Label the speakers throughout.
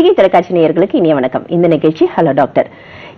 Speaker 1: பொதிகை தொலைக்காட்சி நேயர்களுக்கு இனிய வணக்கம். இந்த நிகழ்ச்சி ஹலோ டாக்டர்.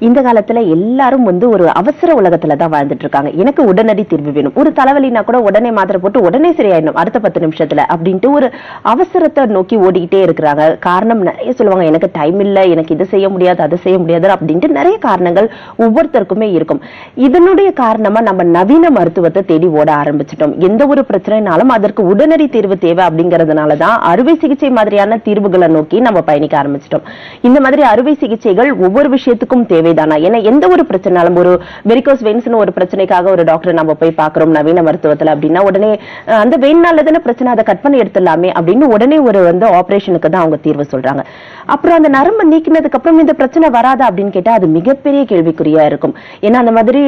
Speaker 1: இந்த காலத்துல எல்லாரும் வந்து ஒரு அவசர உலகத்துல தான் வாழ்ந்துட்டு இருக்காங்க எனக்கு உடனடி தீர்வு வேணும். ஒரு தலைவலினா கூட உடனே மாத்திரை போட்டு உடனே சரியாயிடும் அடுத்த பத்து நிமிஷத்துல அப்படின்ட்டு ஒரு அவசரத்தை நோக்கி ஓடிக்கிட்டே இருக்கிறாங்க. காரணம் நிறைய சொல்லுவாங்க எனக்கு டைம் இல்ல எனக்கு இது செய்ய முடியாது அதை செய்ய முடியாது அப்படின்ட்டு நிறைய காரணங்கள் ஒவ்வொருத்தருக்குமே இருக்கும். இதனுடைய காரணமா நம்ம நவீன மருத்துவத்தை தேடி ஓட ஆரம்பிச்சிட்டோம். எந்த ஒரு பிரச்சனைனாலும் அதற்கு உடனடி தீர்வு தேவை அப்படிங்கறதுனாலதான் அறுவை சிகிச்சை மாதிரியான தீர்வுகளை நோக்கி நம்ம பயணிக்க ஆரம்பிச்சிட்டோம். இந்த மாதிரி அறுவை சிகிச்சைகள் ஒவ்வொரு விஷயத்துக்கும் தேவை. சரிதானா? ஏன்னா எந்த ஒரு பிரச்சனாலும் ஒரு வெரிகோஸ் வெயின்ஸ்னு ஒரு பிரச்சனைக்காக ஒரு டாக்டர் நம்ம போய் பார்க்கிறோம் நவீன மருத்துவத்துல அப்படின்னா உடனே அந்த வெயின்னால தானே பிரச்சனை அதை கட் பண்ணி எடுத்துடலாமே அப்படின்னு உடனே ஒரு வந்து ஆபரேஷனுக்கு தான் அவங்க தீர்வு சொல்றாங்க. அப்புறம் அந்த நரம்பு நீக்கினதுக்கு அப்புறம் இந்த பிரச்சனை வராதா அப்படின்னு கேட்டா அது மிகப்பெரிய கேள்விக்குறியா இருக்கும். ஏன்னா அந்த மாதிரி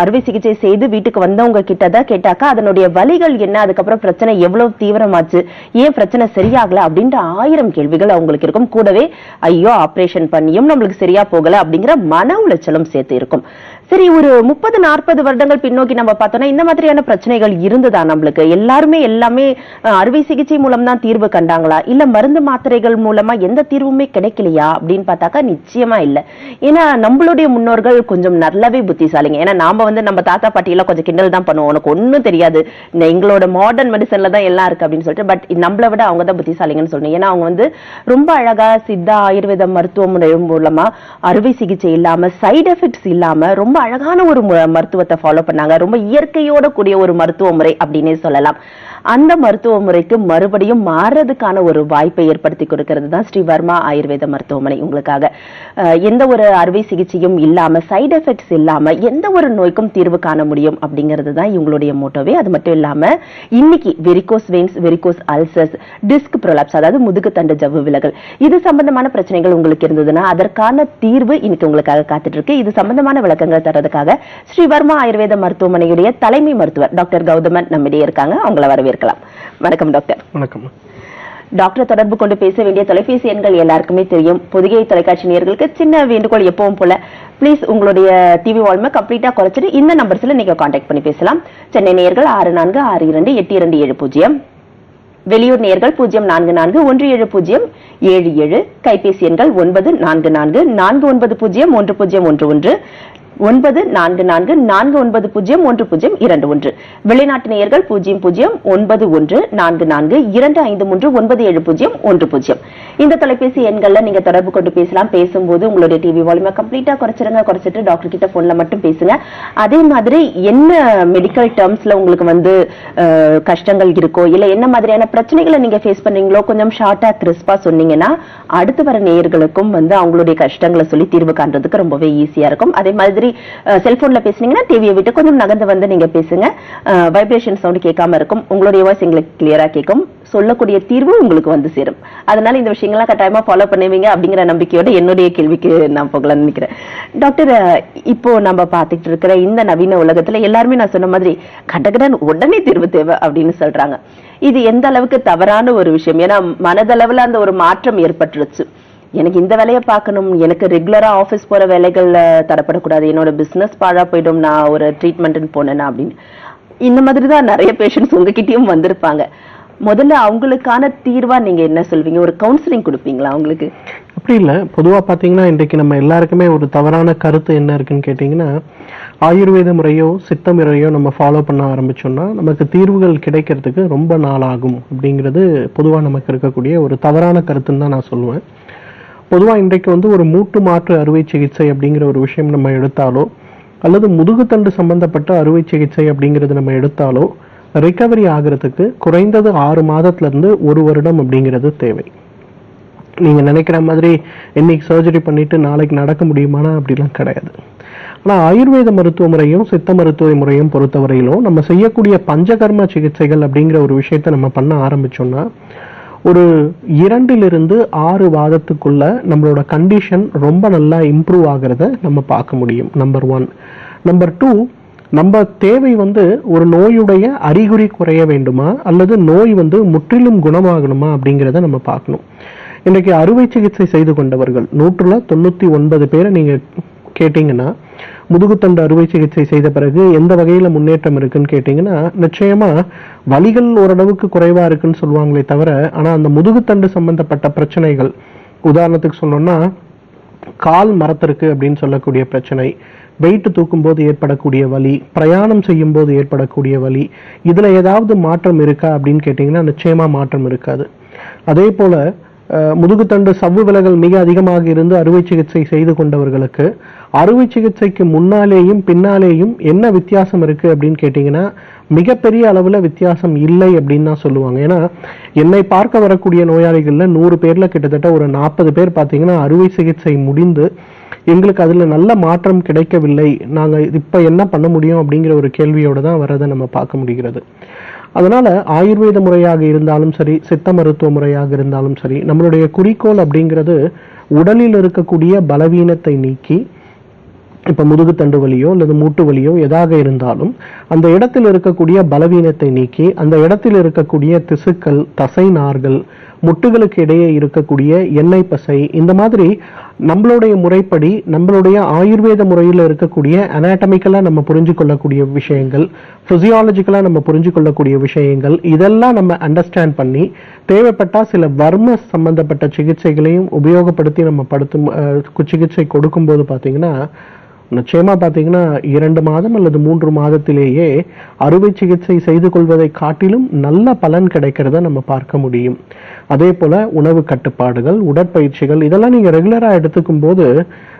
Speaker 1: அறுவை சிகிச்சை செய்து வீட்டுக்கு வந்தவங்க கிட்ட தான் கேட்டாக்கா அதனுடைய வழிகள் என்ன அதுக்கப்புறம் பிரச்சனை எவ்வளவு தீவிரமாச்சு ஏன் பிரச்சனை சரியாகல அப்படின்ற ஆயிரம் கேள்விகள் அவங்களுக்கு இருக்கும். கூடவே ஐயோ ஆபரேஷன் பண்ணியும் நம்மளுக்கு சரியா போகல அப்படிங்கிற மன உளைச்சலும் சேர்த்து இருக்கும் சரி ஒரு முப்பது நாற்பது வருடங்கள் பின்னோக்கி நம்ம பார்த்தோம்னா இந்த மாதிரியான பிரச்சனைகள் இருந்ததா நம்மளுக்கு? எல்லாருமே எல்லாமே அறுவை சிகிச்சை மூலம் தான் தீர்வு கண்டாங்களா? இல்ல மருந்து மாத்திரைகள் மூலமா எந்த தீர்வுமே கிடைக்கலையா? அப்படின்னு பார்த்தாக்கா நிச்சயமா இல்ல. ஏன்னா நம்மளுடைய முன்னோர்கள் கொஞ்சம் நல்லாவே புத்திசாலிங்க. ஏன்னா நாம வந்து நம்ம தாத்தா பாட்டியெல்லாம் கொஞ்சம் கிண்டல் தான் பண்ணுவோம். உனக்கு ஒன்னும் தெரியாது. இந்த எங்களோட மாடர்ன் மெடிசன்ல தான் எல்லாம் இருக்கு அப்படின்னு சொல்லிட்டு பட் நம்மளை விட அவங்க தான் புத்திசாலிங்கன்னு சொல்லணும். ஏன்னா அவங்க வந்து ரொம்ப அழகா சித்தா ஆயுர்வேத மருத்துவ முறை மூலமா அறுவை சிகிச்சை இல்லாம சைடு எஃபெக்ட்ஸ் இல்லாம ரொம்ப அழகான ஒரு மருத்துவத்தை ஃபாலோ பண்ணாங்க. ரொம்ப இயற்கையோட கூடிய ஒரு மருத்துவ முறை அப்படின்னே சொல்லலாம். அந்த மருத்துவ முறைக்கு மறுபடியும் மாறுறதுக்கான ஒரு வாய்ப்பை ஏற்படுத்தி கொடுக்கிறது தான் ஸ்ரீவர்மா ஆயுர்வேத மருத்துவமனை உங்களுக்காக. எந்த ஒரு அறுவை சிகிச்சையும் இல்லாம சைடு எஃபெக்ட்ஸ் இல்லாம எந்த ஒரு நோய்க்கும் தீர்வு காண முடியும் அப்படிங்கிறது தான் இவங்களுடைய மோட்டோவே அது மட்டும் இல்லாம இன்னைக்கு varicose veins varicose ulcers disc prolapse அதாவது முதுகு தண்டு ஜவ்வு விலகல் இது சம்பந்தமான பிரச்சனைகள் உங்களுக்கு இருந்ததுன்னா அதற்கான தீர்வு இன்னைக்கு உங்களுக்காக காத்துட்டு இருக்கு. இது சம்பந்தமான விளக்கங்கள் தரதுக்காக ஸ்ரீ வர்மா ஆயுர்வேத மருத்துவமனையுடைய தலைமை மருத்துவர் டாக்டர் கௌதமன் நம்மிடையே இருக்காங்க. அவங்கள வரவேற்கலாம். வணக்கம் டாக்டர்.
Speaker 2: வணக்கம்.
Speaker 1: டாக்டர் தொடர்பு கொண்டு பேச வேண்டிய தொலைபேசி எண்கள் எல்லாருக்குமே தெரியும். பொதிகை தொலைக்காட்சி நேயர்களுக்கு சின்ன வேண்டுகோள் எப்பவும் போல ப்ளீஸ் உங்களுடைய டிவி வால்யூமை கம்ப்ளீட்டா குறைச்சிட்டு இந்த நம்பர்ஸ்ல நீங்க காண்டாக்ட் பண்ணி பேசலாம். சென்னை நேயர்கள் ஆறு நான்கு ஆறு இரண்டு எட்டு இரண்டு ஏழு பூஜ்ஜியம். வெளியூர் நேயர்கள் பூஜ்ஜியம் நான்கு நான்கு ஒன்று ஏழு பூஜ்ஜியம். ஏழு ஏழு. கைபேசி எண்கள் ஒன்பது நான்கு நான்கு நான்கு ஒன்பது பூஜ்ஜியம் ஒன்று பூஜ்ஜியம் ஒன்று ஒன்று. ஒன்பது நான்கு நான்கு நான்கு ஒன்பது பூஜ்ஜியம் ஒன்று பூஜ்ஜியம் இரண்டு ஒன்று. வெளிநாட்டு நேயர்கள் பூஜ்ஜியம் பூஜ்ஜியம் ஒன்பது ஒன்று நான்கு நான்கு இரண்டு ஐந்து மூன்று ஒன்பது ஏழு பூஜ்ஜியம் ஒன்று பூஜ்ஜியம். இந்த தொலைபேசி எண்கள்ல நீங்க தொடர்பு கொண்டு பேசலாம். பேசும்போது உங்களுடைய டிவி வால்யூமை கம்ப்ளீட்டா குறைச்சிருங்க குறைச்சிட்டு டாக்டர் கிட்ட போன்ல மட்டும் பேசுங்க. அதே மாதிரி என்ன மெடிக்கல் டேர்ம்ஸ்ல உங்களுக்கு வந்து கஷ்டங்கள் இருக்கோ இல்ல என்ன மாதிரியான பிரச்சனைகளை நீங்க ஃபேஸ் பண்றீங்களோ கொஞ்சம் ஷார்ட்டா கிறிஸ்பா சொன்னீங்கன்னா அடுத்து வர நேயர்களுக்கும் வந்து அவங்களுடைய கஷ்டங்களை சொல்லி தீர்வு காண்றதுக்கு ரொம்பவே ஈஸியா இருக்கும். அதே மாதிரி செல்போன்ல பேசுனீங்கன்னா டிவியை விட்டு கொஞ்சம் நகர்ந்து வந்து நீங்க பேசுங்க. வைப்ரேஷன் சவுண்ட் கேட்காம இருக்கும். உங்களுடைய வாய்ஸ் எங்களுக்கு கிளியராக கேட்கும். சொல்லக்கூடிய தீர்வு உங்களுக்கு வந்து சேரும். அதனால இந்த விஷயங்கள்லாம் கட்டாயமா ஃபாலோ பண்ணுவீங்க அப்படிங்கிற நம்பிக்கையோட என்னுடைய கேள்விக்கு நான் போகலாம்னு நினைக்கிறேன். டாக்டர் இப்போ நம்ம பார்த்துட்டு இருக்கிற இந்த நவீன உலகத்துல எல்லாருமே நான் சொன்ன மாதிரி கடகடன் உடனே தீர்வு தேவை அப்படின்னு சொல்றாங்க. இது எந்த அளவுக்கு தவறான ஒரு விஷயம்? ஏன்னா மனதளவுல அந்த ஒரு மாற்றம் ஏற்பட்டுருச்சு. எனக்கு இந்த வேலையை பார்க்கணும் எனக்கு ரெகுலரா ஆஃபீஸ் போற வேலைகள் தரப்படக்கூடாது. என்னோட பிசினஸ் பாழா போயிடும் நான் ஒரு ட்ரீட்மெண்ட்னு போனேன்னா அப்படின்னு. இந்த மாதிரி தான் நிறைய பேஷண்ட்ஸ் உங்ககிட்டயும் வந்திருப்பாங்க. முதல்ல அவங்களுக்கான தீர்வா நீங்க என்ன சொல்வீங்க? ஒரு கவுன்சிலிங் கொடுப்பீங்களா அவங்களுக்கு?
Speaker 2: அப்படி இல்லை. பொதுவாக பார்த்தீங்கன்னா இன்றைக்கு நம்ம எல்லாருக்குமே ஒரு தவறான கருத்து என்ன இருக்குன்னு கேட்டிங்கன்னா ஆயுர்வேத முறையோ சித்த முறையோ நம்ம ஃபாலோ பண்ண ஆரம்பிச்சோம்னா நமக்கு தீர்வுகள் கிடைக்கிறதுக்கு ரொம்ப நாள் ஆகும் அப்படிங்கிறது பொதுவாக நமக்கு இருக்கக்கூடிய ஒரு தவறான கருத்துன்னு தான் நான் சொல்லுவேன். பொதுவாக இன்றைக்கு வந்து ஒரு மூட்டு மாற்று அறுவை சிகிச்சை அப்படிங்கிற ஒரு விஷயம் நம்ம எடுத்தாலோ அல்லது முதுகுத்தண்டு சம்பந்தப்பட்ட அறுவை சிகிச்சை அப்படிங்கிறது நம்ம எடுத்தாலோ ரிகவரி ஆகிறதுக்கு குறைந்தது ஆறு மாதத்துல இருந்து ஒரு வருடம் அப்படிங்கிறது தேவை. நீங்கள் நினைக்கிற மாதிரி இன்னைக்கு சர்ஜரி பண்ணிட்டு நாளைக்கு நடக்க முடியுமானா அப்படிலாம் கிடையாது. ஆனால் ஆயுர்வேத மருத்துவ முறையும் சித்த மருத்துவ முறையும் பொறுத்தவரையிலும் நம்ம செய்யக்கூடிய பஞ்சகர்ம சிகிச்சைகள் அப்படிங்கிற ஒரு விஷயத்தை நம்ம பண்ண ஆரம்பிச்சோம்னா ஒரு இரண்டிலிருந்து ஆறு வாதத்துக்குள்ள நம்மளோட கண்டிஷன் ரொம்ப நல்லா இம்ப்ரூவ் ஆகிறத நம்ம பார்க்க முடியும் நம்பர் ஒன் நம்பர் டூ நம்ம தேவை வந்து ஒரு நோயுடைய அறிகுறி குறைய வேண்டுமா? அல்லது நோய் வந்து முற்றிலும் குணமாகணுமா அப்படிங்கிறத நம்ம பார்க்கணும். இன்றைக்கு அறுவை சிகிச்சை செய்து கொண்டவர்கள் நூற்றுல தொண்ணூற்றி ஒன்பது பேரை நீங்கள் கேட்டிங்கன்னா முதுகுத்தண்டு அறுவை சிகிச்சை செய்த பிறகு எந்த வகையில முன்னேற்றம் இருக்குன்னு கேட்டீங்கன்னா நிச்சயமா வலிகள் ஓரளவுக்கு குறைவா இருக்குன்னு சொல்லுவாங்களே தவிர ஆனா அந்த முதுகுத்தண்டு சம்பந்தப்பட்ட பிரச்சனைகள் உதாரணத்துக்கு சொல்லணும்னா கால் மரத்திற்கு அப்படின்னு சொல்லக்கூடிய பிரச்சனை வெயிட்டு தூக்கும்போது ஏற்படக்கூடிய வலி பிரயாணம் செய்யும் போது ஏற்படக்கூடிய வலி இதுல ஏதாவது மாற்றம் இருக்கா அப்படின்னு கேட்டிங்கன்னா நிச்சயமா மாற்றம் இருக்காது. அதே போல முதுகுத்தண்டு சவ்வு விலகல் மிக அதிகமாக இருந்து அறுவை சிகிச்சை செய்து கொண்டவர்களுக்கு அறுவை சிகிச்சைக்கு முன்னாலேயும் பின்னாலேயும் என்ன வித்தியாசம் இருக்கு அப்படின்னு கேட்டிங்கன்னா மிகப்பெரிய அளவுல வித்தியாசம் இல்லை அப்படின்னு தான் சொல்லுவாங்க. ஏன்னா என்னை பார்க்க வரக்கூடிய நோயாளிகள்ல நூறு பேர்ல கிட்டத்தட்ட ஒரு நாற்பது பேர் பார்த்தீங்கன்னா அறுவை சிகிச்சை முடிந்து எங்களுக்கு அதுல நல்ல மாற்றம் கிடைக்கவில்லை. நாங்க இப்ப என்ன பண்ண முடியும் அப்படிங்கிற ஒரு கேள்வியோட தான் வரதை நம்ம பார்க்க முடிகிறது. அதனால ஆயுர்வேத முறையாக இருந்தாலும் சரி சித்த மருத்துவ முறையாக இருந்தாலும் சரி நம்மளுடைய குறிக்கோள் அப்படிங்கிறது உடலில் இருக்கக்கூடிய பலவீனத்தை நீக்கி இப்ப முதுகுத்தண்டு வலியோ அல்லது மூட்டு வலியோ எதாக இருந்தாலும் அந்த இடத்தில் இருக்கக்கூடிய பலவீனத்தை நீக்கி அந்த இடத்தில் இருக்கக்கூடிய திசுக்கள் தசை நார்கள் முட்டுகளுக்கு இடையே இருக்கக்கூடிய எண்ணெய் பசை இந்த மாதிரி நம்மளுடைய முறைப்படி நம்மளுடைய ஆயுர்வேத முறையில் இருக்கக்கூடிய அனாட்டமிக்கலாக நம்ம புரிஞ்சு கொள்ளக்கூடிய விஷயங்கள் ஃபிசியாலஜிக்கலாக நம்ம புரிஞ்சு கொள்ளக்கூடிய விஷயங்கள் இதெல்லாம் நம்ம அண்டர்ஸ்டாண்ட் பண்ணி தேவைப்பட்டால் சில வர்ம சம்பந்தப்பட்ட சிகிச்சைகளையும் உபயோகப்படுத்தி நம்ம படுத்தும் சிகிச்சை கொடுக்கும்போது பார்த்தீங்கன்னா நிச்சயமாக பார்த்தீங்கன்னா இரண்டு மாதம் அல்லது மூன்று மாதத்திலேயே அறுவை சிகிச்சை செய்து கொள்வதை காட்டிலும் நல்ல பலன் கிடைக்கிறத நம்ம பார்க்க முடியும். அதே போல உணவு கட்டுப்பாடுகள் உடற்பயிற்சிகள் இதெல்லாம் நீங்கள் ரெகுலராக எடுத்துக்கும் போது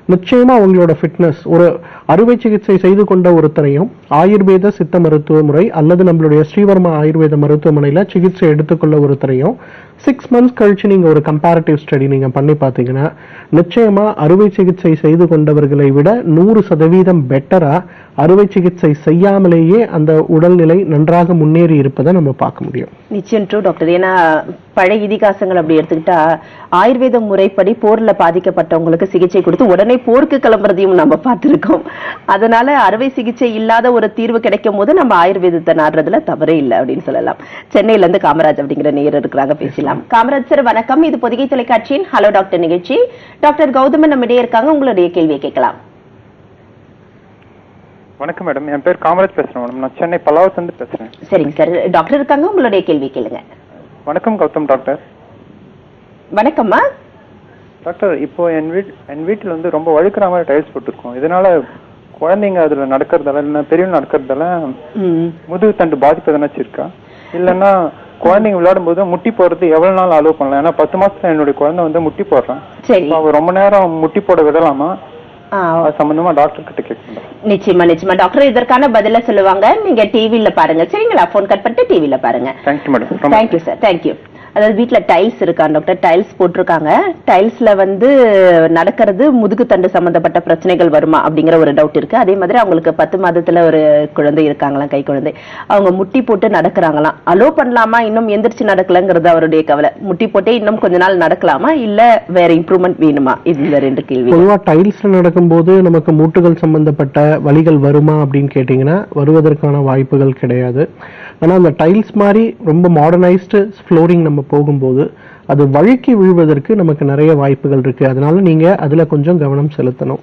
Speaker 2: நிச்சயமா உங்களோட ஃபிட்னஸ் ஒரு அறுவை சிகிச்சை செய்து கொண்ட ஒருத்தரையும் ஆயுர்வேத சித்த மருத்துவ முறை அல்லது நம்மளுடைய ஸ்ரீவர்மா ஆயுர்வேத மருத்துவமனையில சிகிச்சை எடுத்துக்கொள்ள ஒருத்தரையும் சிக்ஸ் மந்த்ஸ் கழிச்சு நீங்க ஒரு கம்பேரிட்டிவ் ஸ்டடி நீங்க பண்ணி பார்த்தீங்கன்னா நிச்சயமா அறுவை சிகிச்சை செய்து கொண்டவர்களை விட நூறு சதவீதம் பெட்டரா அறுவை சிகிச்சை செய்யாமலேயே அந்த உடல்நிலை நன்றாக முன்னேறி இருப்பதை நம்ம பார்க்க முடியும்.
Speaker 1: நிச்சயம் ட்ரூ டாக்டர் ஏன்னா பழைய இதிகாசங்கள் அப்படி எடுத்துக்கிட்டா ஆயுர்வேத முறைப்படி போர்ல பாதிக்கப்பட்டவங்களுக்கு சிகிச்சை கொடுத்து உடனே போருக்கு கிளம்புறதையும் நம்ம பார்த்திருக்கோம். அதனால அறுவை சிகிச்சை இல்லாத ஒரு தீர்வு கிடைக்கும் போது நம்ம ஆயுர்வேதத்தை நாடுறதுல தவறே இல்லை அப்படின்னு சொல்லலாம். சென்னையில இருந்து காமராஜ் அப்படிங்கிற நேயர் இருக்கிறாங்க பேசலாம். காமராஜ் சார் வணக்கம். இது பொதிகை தொலைக்காட்சியின் ஹலோ டாக்டர் நிகழ்ச்சி. டாக்டர் கௌதமன் நம்மிடையே இருக்காங்க. உங்களுடைய கேள்வியை கேட்கலாம்.
Speaker 3: வணக்கம் மேடம். என் பேர் காமராஜ் பேசுறேன் மேடம். நான் சென்னை பல்லாவத்துலேருந்து பேசுறேன்.
Speaker 1: சரிங்க சார். டாக்டர் இருக்காங்க. உங்களுடைய கேள்வி கேளுங்க.
Speaker 3: வணக்கம் கௌதம் டாக்டர்.
Speaker 1: வணக்கம்மா.
Speaker 3: டாக்டர் இப்போ என் வீட் என் வீட்டில் வந்து ரொம்ப வழுக்கிற மாதிரி டைல்ஸ் போட்டிருக்கோம். இதனால குழந்தைங்க அதுல நடக்கிறதால இல்லைன்னா பெரியவங்க நடக்கிறதால முதுகு தண்டு பாதிப்பு எதனாச்சும் இருக்கா? இல்லைன்னா குழந்தைங்க விளையாடும் போது முட்டி போடுறது எவ்வளவு நாள் அலோவ் பண்ணலாம்? ஏன்னா பத்து மாசத்துல என்னுடைய குழந்தை வந்து முட்டி போடுறான். அவ ரொம்ப நேரம் முட்டி போட விடலாமா? சம்பந்தமா டாக்டர் கிட்ட கேட்கணும்
Speaker 1: நிச்சயமா நிச்சயமா. டாக்டர் இதற்கான பதில சொல்லுவாங்க. நீங்க டிவில பாருங்க. சரிங்களா? ஃபோன் கட் பண்ணிட்டு டிவில பாருங்க.
Speaker 3: Thank you madam
Speaker 1: thank you sir thank you அதாவது வீட்டில் டைல்ஸ் இருக்கா டாக்டர் டைல்ஸ் போட்டிருக்காங்க. டைல்ஸில் வந்து நடக்கிறது முதுகு தண்டு சம்பந்தப்பட்ட பிரச்சனைகள் வருமா அப்படிங்கிற ஒரு டவுட் இருக்குது அதே மாதிரி அவங்களுக்கு பத்து மாதத்தில் ஒரு குழந்தை இருக்காங்களாம் கை குழந்தை. அவங்க முட்டி போட்டு நடக்கிறாங்களாம். அலோ பண்ணலாமா? இன்னும் எந்திரிச்சு நடக்கலங்கிறது அவருடைய கவலை. முட்டி போட்டே இன்னும் கொஞ்ச நாள் நடக்கலாமா? இல்லை வேற இம்ப்ரூவ்மெண்ட் வேணுமா? இந்த ரெண்டு கேள்வி
Speaker 2: பொதுவாக டைல்ஸில் நடக்கும்போது நமக்கு மூட்டுகள் சம்பந்தப்பட்ட வழிகள் வருமா அப்படின்னு கேட்டிங்கன்னா வருவதற்கான வாய்ப்புகள் கிடையாது. ஆனால் அந்த டைல்ஸ் மாதிரி ரொம்ப மாடர்னைஸ்டு ஃப்ளோரிங் நம்ம போகும்போது அது வழுக்கி விழுவதற்கு நமக்கு நிறைய வாய்ப்புகள் இருக்குது அதனால நீங்கள் அதில் கொஞ்சம் கவனம் செலுத்தணும்.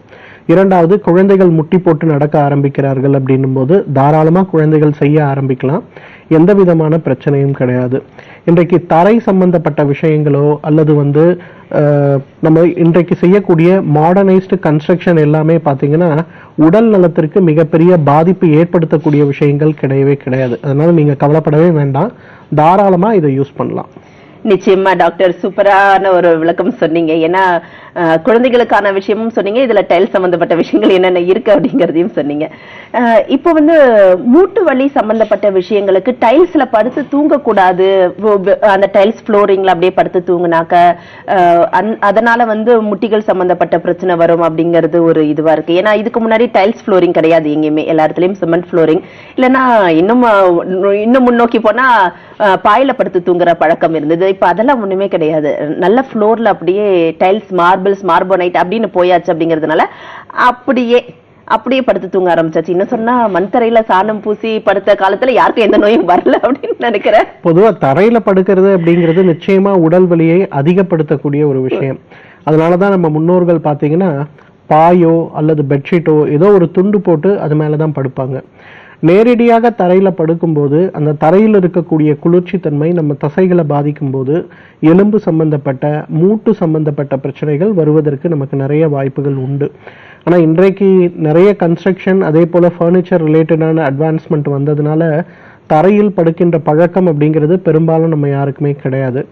Speaker 2: இரண்டாவது குழந்தைகள் முட்டி போட்டு நடக்க ஆரம்பிக்கிறார்கள் அப்படின்னும் போது தாராளமாக குழந்தைகள் செய்ய ஆரம்பிக்கலாம். எந்த விதமான பிரச்சனையும் கிடையாது. இன்றைக்கு தரை சம்பந்தப்பட்ட விஷயங்களோ அல்லது வந்து நம்ம இன்றைக்கு செய்யக்கூடிய மாடர்னைஸ்டு கன்ஸ்ட்ரக்ஷன் எல்லாமே பார்த்தீங்கன்னா உடல் நலத்திற்கு மிகப்பெரிய பாதிப்பு ஏற்படுத்தக்கூடிய விஷயங்கள் கிடையவே கிடையாது. அதனால நீங்க கவலைப்படவே வேண்டாம். தாராளமா இதை யூஸ் பண்ணலாம்.
Speaker 1: நிச்சயமா டாக்டர் சூப்பரான ஒரு விளக்கம் சொன்னீங்க. ஏன்னா குழந்தைகளுக்கான விஷயமும் சொன்னீங்க. இதுல டைல் சம்பந்தப்பட்ட விஷயங்கள் என்னென்ன இருக்கு அப்படிங்கறதையும் சொன்னீங்க. இப்போ வந்து மூட்டு வலி சம்பந்தப்பட்ட விஷயங்களுக்கு டைல்ஸ்ல படுத்து தூங்கக்கூடாது. அந்த டைல்ஸ் ஃப்ளோரிங்ல அப்படியே படுத்து தூங்குனாக்க அந்- அதனால வந்து முட்டிகள் சம்பந்தப்பட்ட பிரச்சனை வரும் அப்படிங்கிறது ஒரு இதுவா இருக்கு. ஏன்னா இதுக்கு முன்னாடி டைல்ஸ் ஃப்ளோரிங் கிடையாது எங்கேயுமே. எல்லா இடத்துலயும் சிமெண்ட் ஃப்ளோரிங் இல்லைன்னா இன்னும் இன்னும் முன்னோக்கி போனா பாயில படுத்து தூங்குற பழக்கம் இருந்தது. இப்ப அதெல்லாம் ஒண்ணுமே கிடையாது. நல்ல ஃப்ளோர்ல அப்படியே டைல்ஸ் மார்பிள்ஸ் மார்போனைட் அப்படின்னு போயாச்சு அப்படிங்கிறதுனால அப்படியே அப்படியே படுத்து தூங்க ஆரம்பிச்சாச்சு. இன்னும் சொன்னா மண்தரையில சாணம் பூசி படுத்த காலத்துல யாருக்கும் எந்த நோயும் வரல அப்படின்னு நினைக்கிறேன்.
Speaker 2: பொதுவா தரையில படுக்கிறது அப்படிங்கிறது நிச்சயமா உடல் வலியை அதிகப்படுத்தக்கூடிய ஒரு விஷயம். அதனாலதான் நம்ம முன்னோர்கள் பாத்தீங்கன்னா பாயோ அல்லது பெட்ஷீட்டோ ஏதோ ஒரு துண்டு போட்டு அது மேலதான் படுப்பாங்க. நேரடியாக தரையில் படுக்கும்போது அந்த தரையில் இருக்கக்கூடிய குளிர்ச்சி தன்மை நம்ம தசைகளை பாதிக்கும் போது எலும்பு சம்பந்தப்பட்ட மூட்டு சம்பந்தப்பட்ட பிரச்சனைகள் வருவதற்கு நமக்கு நிறைய வாய்ப்புகள் உண்டு. ஆனால் இன்றைக்கு நிறைய கன்ஸ்ட்ரக்ஷன் அதே போல் ஃபர்னிச்சர் ரிலேட்டடான அட்வான்ஸ்மெண்ட் வந்ததுனால தரையில் படுக்கின்ற பழக்கம் அப்படிங்கிறது பெரும்பாலும் நம்ம யாருக்குமே கிடையாது.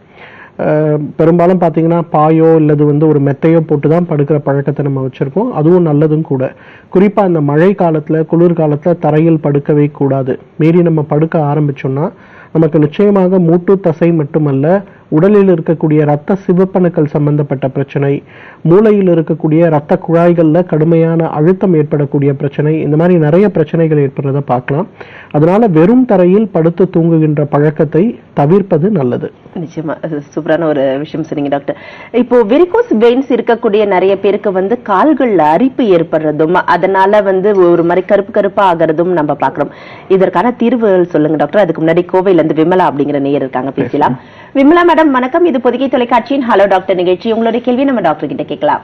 Speaker 2: பெரும்பாலும் பார்த்தீங்கன்னா பாயோ இல்லது வந்து ஒரு மெத்தையோ போட்டு தான் படுக்கிற பழக்கத்தை நம்ம வச்சுருக்கோம். அதுவும் நல்லதும் கூட. குறிப்பாக இந்த மழை காலத்தில் குளிர் காலத்தில் தரையில் படுக்கவே கூடாது. மீறி நம்ம படுக்க ஆரம்பிச்சோம்னா நமக்கு நிச்சயமாக மூட்டு தசை மட்டுமல்ல உடலில் இருக்கக்கூடிய இரத்த சிவப்பணுக்கள் சம்பந்தப்பட்ட பிரச்சனை மூளையில் இருக்கக்கூடிய இரத்த குழாய்கள்ல கடுமையான அழுத்தம் ஏற்படக்கூடிய பிரச்சனை இந்த மாதிரி நிறைய பிரச்சனைகள் ஏற்படுறத பார்க்கலாம். அதனால வெறும் தரையில் படுத்து தூங்குகின்ற பழக்கத்தை தவிர்ப்பது நல்லது.
Speaker 1: நிச்சயமா. சூப்பரான ஒரு விஷயம் சொன்னீங்க டாக்டர். இப்போ வெரிகோஸ் வெயின்ஸ் இருக்கக்கூடிய நிறைய பேருக்கு வந்து கால்கள்ல அரிப்பு ஏற்படுறதும் அதனால வந்து ஒரு மாதிரி கருப்பு கருப்பா ஆகிறதும் நம்ம பாக்குறோம் இதற்கான தீர்வுகள் சொல்லுங்க டாக்டர். அதுக்கு முன்னாடி கோவையில இருந்து விமலா அப்படிங்கிற நேயர் இருக்காங்க பேசலாம். விமலா மேடம் வணக்கம். இது பொதிகை தொலைக்காட்சியின் ஹலோ டாக்டர் நிகழ்ச்சி. உங்களுடைய கேள்வி நம்ம டாக்டர் கிட்ட கேட்கலாம்.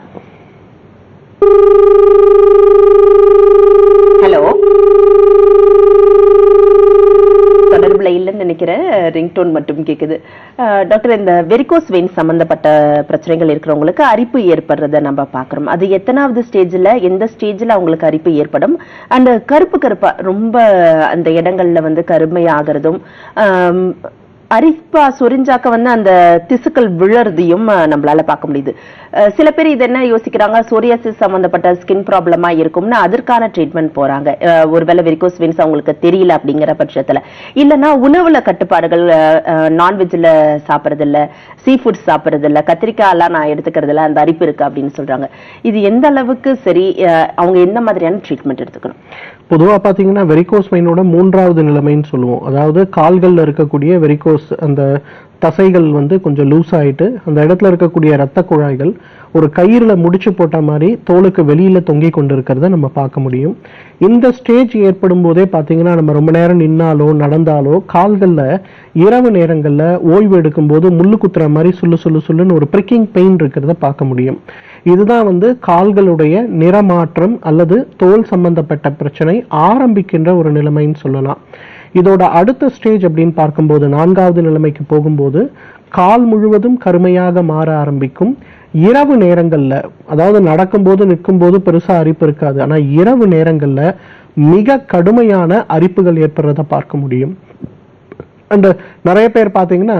Speaker 1: ஹலோ தொடர்புல இல்லைன்னு நினைக்கிறேன் ரிங்டோன் மட்டும் கேக்குது. டாக்டர் இந்த வெரிகோஸ் வெயின் சம்பந்தப்பட்ட பிரச்சனைகள் இருக்கிறவங்களுக்கு அரிப்பு ஏற்படுறத நம்ம பாக்குறோம் அது எத்தனாவது ஸ்டேஜ்ல எந்த ஸ்டேஜ்ல அவங்களுக்கு அரிப்பு ஏற்படும்? அந்த கருப்பு கருப்பா ரொம்ப அந்த இடங்கள்ல வந்து கருமையாகிறதும் ஆகிறதும் அரிப்பா சொரிஞ்சாக்க வந்து அந்த திசுக்கள் விழறதையும் நம்மளால பார்க்க முடியுது. சில பேர் இது என்ன யோசிக்கிறாங்க? சோரியாசிஸ் சம்பந்தப்பட்ட ஸ்கின் ப்ராப்ளமா இருக்கும்னு அதற்கான ட்ரீட்மெண்ட் போறாங்க. ஒருவேளை வெரிகோஸ் வெயின்ஸ் அவங்களுக்கு தெரியல அப்படிங்கிற பட்சத்துல. இல்லைன்னா உணவுல கட்டுப்பாடுகள் நான்வெஜ்ல சாப்பிடுறது இல்ல சீ ஃபுட்ஸ் சாப்பிடுறது இல்ல கத்திரிக்காயெல்லாம் நான் எடுத்துக்கிறது இல்ல அந்த அரிப்பு இருக்கு அப்படின்னு சொல்றாங்க. இது எந்த அளவுக்கு சரி? அவங்க எந்த மாதிரியான ட்ரீட்மெண்ட் எடுத்துக்கணும்?
Speaker 2: பொதுவா பாத்தீங்கன்னா வெரிகோஸ் வெயினோட மூன்றாவது நிலைமைன்னு சொல்லுவோம். அதாவது கால்கள்ல இருக்கக்கூடிய வெரிகோஸ் அந்த தசைகள் வந்து கொஞ்சம் லூஸ் ஆயிட்டு அந்த இடத்துல இருக்கக்கூடிய இரத்த குழாய்கள் ஒரு கயிறுல முடிச்சு போட்ட மாதிரி தோலுக்கு வெளியில தொங்கி கொண்டு இருக்கிறத நம்ம பார்க்க முடியும். இந்த ஸ்டேஜ் ஏற்படும் போதே பார்த்தீங்கன்னா நம்ம ரொம்ப நேரம் நின்னாலோ நடந்தாலோ கால்களில் இரவு நேரங்களில் ஓய்வு எடுக்கும்போது முள்ளு குத்துற மாதிரி சொல்லு சொல்லு சொல்லுன்னு ஒரு பிரிக்கிங் பெயின் இருக்கிறத பார்க்க முடியும். இதுதான் வந்து கால்களுடைய நிறமாற்றம் அல்லது தோல் சம்பந்தப்பட்ட பிரச்சனை ஆரம்பிக்கின்ற ஒரு நிலைமைன்னு சொல்லலாம். இதோட அடுத்த ஸ்டேஜ் அப்படின்னு பார்க்கும்போது நான்காவது நிலைமைக்கு போகும்போது கால் முழுவதும் கருமையாக மாற ஆரம்பிக்கும். இரவு நேரங்களில் அதாவது நடக்கும்போது நிற்கும்போது பெருசாக அரிப்பு இருக்காது. ஆனால் இரவு நேரங்களில் மிக கடுமையான அரிப்புகள் ஏற்படுறத பார்க்க முடியும். அண்ட் நிறைய பேர் பார்த்தீங்கன்னா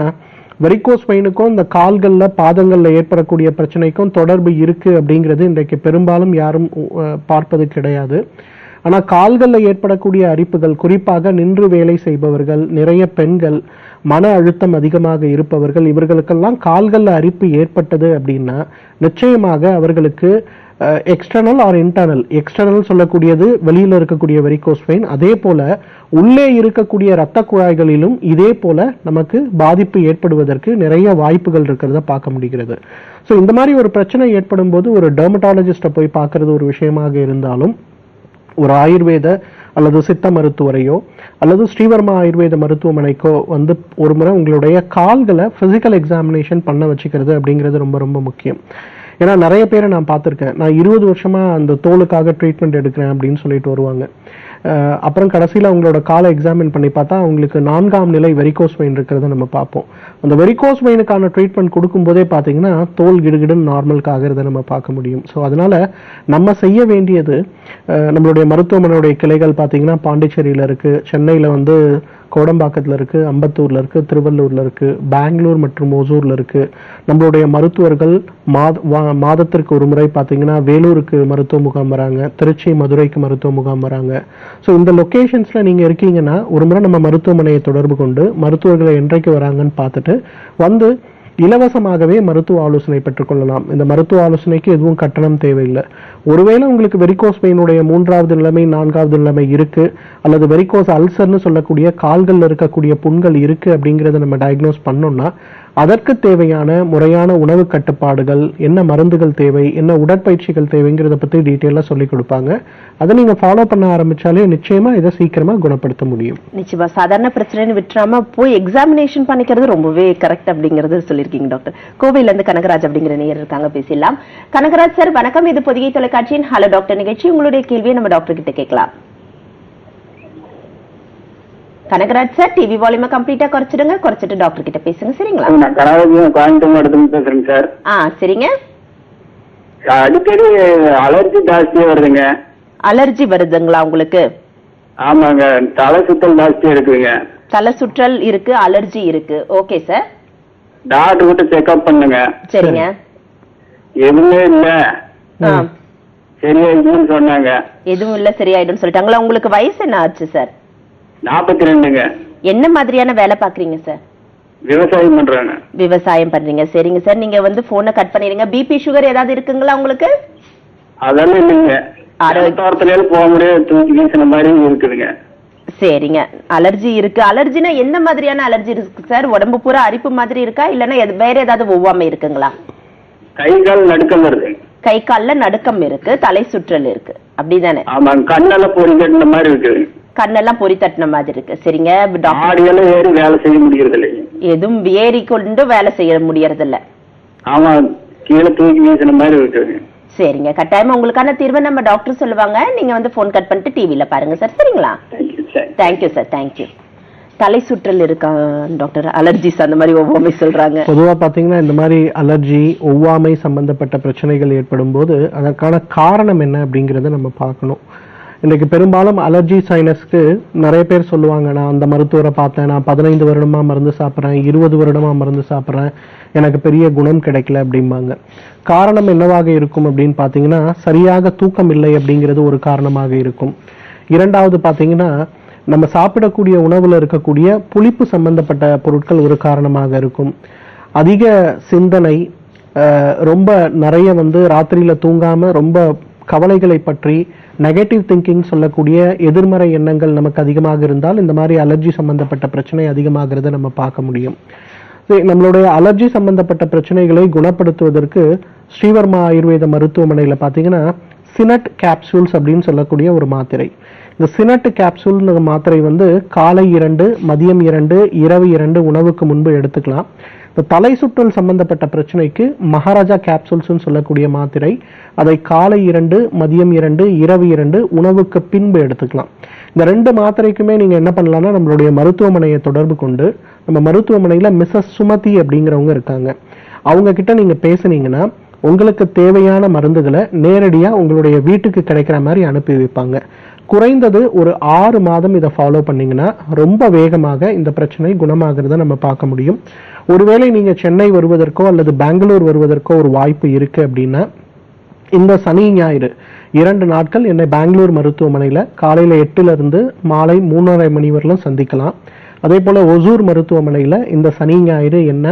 Speaker 2: வெரிகோஸ் பெயினுக்கும் இந்த கால்களில் பாதங்களில் ஏற்படக்கூடிய பிரச்சனைக்கும் தொடர்பு இருக்குது அப்படிங்கிறது இன்றைக்கு பெரும்பாலும் யாரும் பார்ப்பது கிடையாது. ஆனால் கால்களில் ஏற்படக்கூடிய அரிப்புகள் குறிப்பாக நின்று வேலை செய்பவர்கள் நிறைய பெண்கள் மன அழுத்தம் அதிகமாக இருப்பவர்கள் இவர்களுக்கெல்லாம் கால்களில் அரிப்பு ஏற்பட்டது அப்படின்னா நிச்சயமாக அவர்களுக்கு எக்ஸ்டர்னல் ஆர் இன்டர்னல் எக்ஸ்டர்னல் சொல்லக்கூடியது வெளியில் இருக்கக்கூடிய வெரிகோஸ் வெயின் அதே போல உள்ளே இருக்கக்கூடிய இரத்த குழாய்களிலும் இதே போல நமக்கு பாதிப்பு ஏற்படுவதற்கு நிறைய வாய்ப்புகள் இருக்கிறத பார்க்க முடிகிறது. ஸோ இந்த மாதிரி ஒரு பிரச்சனை ஏற்படும் போது ஒரு டெர்மட்டாலஜிஸ்ட்டை போய் பார்க்கறது ஒரு விஷயமாக இருந்தாலும் ஒரு ஆயுர்வேத அல்லது சித்த மருத்துவரையோ அல்லது ஸ்ரீவர்மா ஆயுர்வேத மருத்துவமனைக்கோ வந்து ஒரு முறை உங்களுடைய கால்களை ஃபிசிக்கல் எக்ஸாமினேஷன் பண்ண வச்சுக்கிறது அப்படிங்கிறது ரொம்ப ரொம்ப முக்கியம். ஏன்னா நிறைய பேரை நான் பார்த்துருக்கேன். நான் இருபது வருஷமாக அந்த தோலுக்காக ட்ரீட்மெண்ட் எடுக்கிறேன் அப்படின்னு சொல்லிட்டு வருவாங்க. அப்புறம் கடைசியில் அவங்களோட காலை எக்ஸாமின் பண்ணி பார்த்தா அவங்களுக்கு நான்காம் நிலை வெரிகோஸ் வெயின் இருக்கிறத நம்ம பார்ப்போம். அந்த வெரிகோஸ் வெயினுக்கான ட்ரீட்மெண்ட் கொடுக்கும்போதே பார்த்தீங்கன்னா தோல் கிடுகிடுன்னு நார்மலுக்கு ஆகிறத நம்ம பார்க்க முடியும். ஸோ அதனால் நம்ம செய்ய வேண்டியது நம்மளுடைய மருத்துவமனையுடைய கிளைகள் பார்த்தீங்கன்னா பாண்டிச்சேரியில் இருக்குது சென்னையில் வந்து கோடம்பாக்கத்தில் இருக்குது அம்பத்தூரில் இருக்குது திருவள்ளூரில் இருக்குது பெங்களூர் மற்றும் ஓசூரில் இருக்குது நம்மளுடைய மருத்துவர்கள் மாத வா- மாதத்திற்கு ஒரு முறை பார்த்தீங்கன்னா வேலூருக்கு மருத்துவ முகாம் வராங்க திருச்சி மதுரைக்கு மருத்துவ முகாம் வராங்க. ஸோ இந்த லொக்கேஷன்ஸில் நீங்கள் இருக்கீங்கன்னா ஒரு முறை நம்ம மருத்துவமனையை தொடர்பு கொண்டு மருத்துவர்களை என்றைக்கு வராங்கன்னு பார்த்துட்டு வந்து இலவசமாகவே மருத்துவ ஆலோசனை பெற்றுக்கொள்ளலாம். இந்த மருத்துவ ஆலோசனைக்கு எதுவும் கட்டணம் தேவையில்லை. ஒருவேளை உங்களுக்கு வெரிகோஸ் பெயினுடைய மூன்றாவது நிலைமை நான்காவது நிலைமை இருக்கு அல்லது வெரிகோஸ் அல்சர்னு சொல்லக்கூடிய கால்களில் இருக்கக்கூடிய புண்கள் இருக்கு அப்படிங்கறத நம்ம டயக்னோஸ் பண்ணோம்னா அதற்கு தேவையான முறையான உணவு கட்டுப்பாடுகள் என்ன மருந்துகள் தேவை என்ன உடற்பயிற்சிகள் தேவைங்கிறத பத்தி டீட்டெயிலாக சொல்லி கொடுப்பாங்க. அதை நீங்க ஃபாலோ பண்ண ஆரம்பிச்சாலே நிச்சயமா இதை சீக்கிரமா குணப்படுத்த முடியும்.
Speaker 1: நிச்சயமா. சாதாரண பிரச்சனைன்னு விட்டுறாம போய் எக்ஸாமினேஷன் பண்ணிக்கிறது ரொம்பவே கரெக்ட் அப்படிங்கறது சொல்லியிருக்கீங்க டாக்டர் கோவையில இருந்து கனகராஜ் அப்படிங்கிற நேயர் இருக்காங்க பேசிடலாம். கனகராஜ் சார் வணக்கம். இது பொதிகை தொலைக்காட்சியின் ஹலோ டாக்டர் நிகழ்ச்சி. உங்களுடைய கேள்வியை நம்ம டாக்டர் கிட்ட கேட்கலாம். கனகராஜ் சார் டிவி வால்யூமை கம்ப்ளீட்டா குறைச்சிடுங்க. குறைச்சிட்டு டாக்டர் கிட்ட பேசுங்க. சரிங்களா?
Speaker 4: நான் கனகராஜன் கோயம்புத்தூர் மாவட்டத்துல பேசுறேங்க சார்.
Speaker 1: ஆ சரிங்க.
Speaker 4: அடிக்கடி அலர்ஜி ஜாஸ்தியா வருதுங்க.
Speaker 1: அலர்ஜி வருதுங்களா உங்களுக்கு?
Speaker 4: ஆமாங்க தலை சுத்தல் ஜாஸ்தியா இருக்குதுங்க.
Speaker 1: தலை சுற்றல் இருக்கு அலர்ஜி இருக்கு. ஓகே சார்
Speaker 4: டாக்டர் கிட்ட செக்அப் பண்ணுங்க.
Speaker 1: சரிங்க.
Speaker 4: எதுவுமே இல்ல.
Speaker 1: ஆ,
Speaker 4: சரியாயிருக்குன்னு சொன்னாங்க.
Speaker 1: எதுவும் இல்ல சரியாயிடும் சொல்லிட்டாங்களா? உங்களுக்கு வயசு என்ன ஆச்சு சார்
Speaker 4: நாற்பத்தி ரெண்டுங்க
Speaker 1: என்ன மாதிரியான வேலை பாக்குறீங்க சார்
Speaker 4: விவசாயம் பண்றாங்க.
Speaker 1: விவசாயம் பண்றீங்க. சரிங்க சார் நீங்க வந்து போனை கட் பண்ணிடுங்க. பிபி சுகர் ஏதாவது இருக்குங்களா உங்களுக்கு?
Speaker 4: அதெல்லாம் இல்லைங்க.
Speaker 1: ஆரோக்கிய-
Speaker 4: தோட்டத்துல போக முடியாது. தூக்கி மாதிரி இருக்குதுங்க.
Speaker 1: சரிங்க. அலர்ஜி இருக்கு. அலர்ஜினா எந்த மாதிரியான அலர்ஜி இருக்கு சார் உடம்பு பூரா அரிப்பு மாதிரி இருக்கா? இல்லைன்னா வேற ஏதாவது ஒவ்வாமை இருக்குங்களா?
Speaker 4: கை கால் நடுக்கம் வருது
Speaker 1: கை கால்ல நடுக்கம் இருக்கு தலை சுற்றல் இருக்கு. அப்படிதானே?
Speaker 4: ஆமாங்க கண்ணெல்லாம் பொறி கட்டின மாதிரி இருக்குது
Speaker 1: கண்ணெல்லாம் பொறி தட்டின மாதிரி இருக்கு. சரிங்க டாக்டர்
Speaker 4: ஆடியெல்லாம் ஏறி வேலை செய்ய முடியறது இல்லைங்க
Speaker 1: எதுவும் ஏறி கொண்டு வேலை செய்ய முடியறது இல்ல
Speaker 4: ஆமா கீழே தூக்கி வீசின மாதிரி இருக்குதுங்க
Speaker 1: சரிங்க கட்டாயமா உங்களுக்கான தீர்வை நம்ம டாக்டர் சொல்லுவாங்க. நீங்க வந்து ஃபோன் கட் பண்ணிட்டு டிவில பாருங்க சார். சரிங்களா?
Speaker 4: Thank you sir
Speaker 1: thank you sir thank you தலை சுற்றல் இருக்கா டாக்டர்? அலர்ஜிஸ் அந்த மாதிரி ஒவ்வாமை சொல்றாங்க.
Speaker 2: பொதுவா பாத்தீங்கன்னா இந்த மாதிரி அலர்ஜி ஒவ்வாமை சம்பந்தப்பட்ட பிரச்சனைகள் ஏற்படும் போது அதற்கான காரணம் என்ன அப்படிங்கறத நம்ம பார்க்கணும். இன்றைக்கு பெரும்பாலும் அலர்ஜி சைனஸ்க்கு நிறைய பேர் சொல்லுவாங்க நான் அந்த மருத்துவரை பார்த்தேன் நான் பதினைந்து வருடமாக மருந்து சாப்பிட்றேன் இருபது வருடமாக மருந்து சாப்பிட்றேன் எனக்கு பெரிய குணம் கிடைக்கல அப்படிம்பாங்க. காரணம் என்னவாக இருக்கும் அப்படின்னு பார்த்தீங்கன்னா சரியாக தூக்கம் இல்லை அப்படிங்கிறது ஒரு காரணமாக இருக்கும். இரண்டாவது பார்த்தீங்கன்னா நம்ம சாப்பிடக்கூடிய உணவில் இருக்கக்கூடிய புளிப்பு சம்பந்தப்பட்ட பொருட்கள் ஒரு காரணமாக இருக்கும். அதிக சிந்தனை ரொம்ப நிறைய வந்து ராத்திரியில் தூங்காமல் ரொம்ப கவலைகளை பற்றி நெகட்டிவ் திங்கிங் சொல்லக்கூடிய எதிர்மறை எண்ணங்கள் நமக்கு அதிகமாக இருந்தால் இந்த மாதிரி அலர்ஜி சம்பந்தப்பட்ட பிரச்சனை அதிகமாகிறத நம்ம பார்க்க முடியும். நம்மளுடைய அலர்ஜி சம்பந்தப்பட்ட பிரச்சனைகளை குணப்படுத்துவதற்கு ஸ்ரீவர்மா ஆயுர்வேத மருத்துவமனையில் பார்த்தீங்கன்னா சினட் கேப்சூல்ஸ் அப்படின்னு சொல்லக்கூடிய ஒரு மாத்திரை. இந்த சினட் கேப்சூல் மாத்திரை வந்து காலை இரண்டு மதியம் இரண்டு இரவு இரண்டு உணவுக்கு முன்பு எடுத்துக்கலாம். இந்த தலை சுற்றல் சம்பந்தப்பட்ட பிரச்சனைக்கு மகாராஜா கேப்சூல்ஸ்னு சொல்லக்கூடிய மாத்திரை அதை காலை இரண்டு மதியம் இரண்டு இரவு இரண்டு உணவுக்கு பின்பு எடுத்துக்கலாம். இந்த ரெண்டு மாத்திரைக்குமே நீங்க என்ன பண்ணலாம்னா நம்மளுடைய மருத்துவமனையை தொடர்பு கொண்டு நம்ம மருத்துவமனையில மிஸ்ஸஸ் சுமதி அப்படிங்கிறவங்க இருக்காங்க. அவங்க கிட்ட நீங்க பேசுனீங்கன்னா உங்களுக்கு தேவையான மருந்துகளை நேரடியாக உங்களுடைய வீட்டுக்கு கிடைக்கிற மாதிரி அனுப்பி வைப்பாங்க. குறைந்தது ஒரு ஆறு மாதம் இதை ஃபாலோ பண்ணிங்கன்னா ரொம்ப வேகமாக இந்த பிரச்சனை குணமாகிறத நம்ம பார்க்க முடியும். ஒருவேளை நீங்கள் சென்னை வருவதற்கோ அல்லது பெங்களூர் வருவதற்கோ ஒரு வாய்ப்பு இருக்குது அப்படின்னா இந்த சனி ஞாயிறு இரண்டு நாட்கள் என்னை பெங்களூர் மருத்துவமனையில் காலையில் எட்டுல இருந்து மாலை மூணரை மணி வரலும் சந்திக்கலாம். அதே போல் ஒசூர் மருத்துவமனையில் இந்த சனி ஞாயிறு என்ன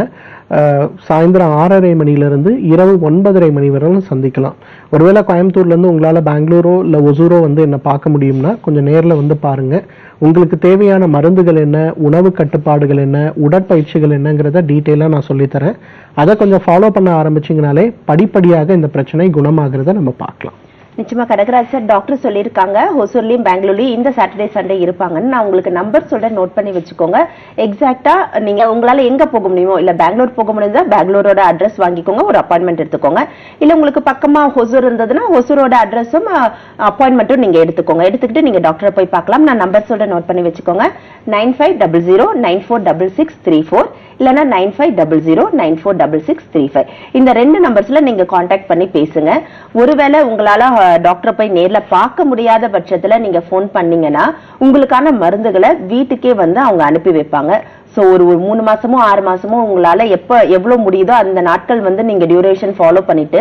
Speaker 2: சாயந்தரம் ஆறரை மணியிலிருந்து இரவு ஒன்பதரை மணி வரையிலும் சந்திக்கலாம். ஒருவேளை கோயம்புத்தூர்லேருந்து உங்களால் பெங்களூரோ இல்லை ஒசூரோ வந்து என்னை பார்க்க முடியும்னா கொஞ்சம் நேரில் வந்து பாருங்கள் உங்களுக்கு தேவையான மருந்துகள் என்ன உணவு கட்டுப்பாடுகள் என்ன உடற்பயிற்சிகள் என்னங்கிறத டீட்டெயிலாக நான் சொல்லித்தரேன். அதை கொஞ்சம் ஃபாலோ பண்ண ஆரம்பிச்சிங்கனாலே படிப்படியாக இந்த பிரச்சனை குணமாகிறத நம்ம பார்க்கலாம்.
Speaker 1: நிச்சயமா கனகராஜ் சார் டாக்டர் சொல்லியிருக்காங்க. ஹொசூர்லயும் பெங்களூர்லயும் இந்த சாட்டர்டே சண்டே இருப்பாங்கன்னு. நான் உங்களுக்கு நம்பர் சொல்ல நோட் பண்ணி வச்சுக்கோங்க. எக்ஸாக்டா நீங்க உங்களால எங்க போக முடியுமோ இல்ல பெங்களூர் போக முடியுதா பெங்களூரோட அட்ரஸ் வாங்கிக்கோங்க ஒரு அப்பாயின்மெண்ட் எடுத்துக்கோங்க. இல்ல உங்களுக்கு பக்கமா ஹொசூர் இருந்ததுன்னா ஹொசூரோட அட்ரஸும் அப்பாயின்மெண்ட்டும் நீங்க எடுத்துக்கோங்க. எடுத்துக்கிட்டு நீங்க டாக்டரை போய் பார்க்கலாம். நான் நம்பர் சொல்ல நோட் பண்ணி வச்சுக்கோங்க. Nine five double zero nine four double six three four இல்லைனா nine five double zero nine four double six three five. இந்த ரெண்டு நம்பர்ஸ்ல நீங்க காண்டாக்ட் பண்ணி பேசுங்க. ஒருவேளை உங்களால டாக்டரை போய் நேர்ல பார்க்க முடியாத பட்சத்தில் நீங்க ஃபோன் பண்ணீங்கன்னா உங்களுக்கான மருந்துகளை வீட்டுக்கே வந்து அவங்க அனுப்பி வைப்பாங்க. ஸோ ஒரு ஒரு மூணு மாசமோ ஆறு மாசமோ உங்களால எப்போ எவ்வளோ முடியுதோ அந்த நாட்கள் வந்து நீங்க டியூரேஷன் ஃபாலோ பண்ணிட்டு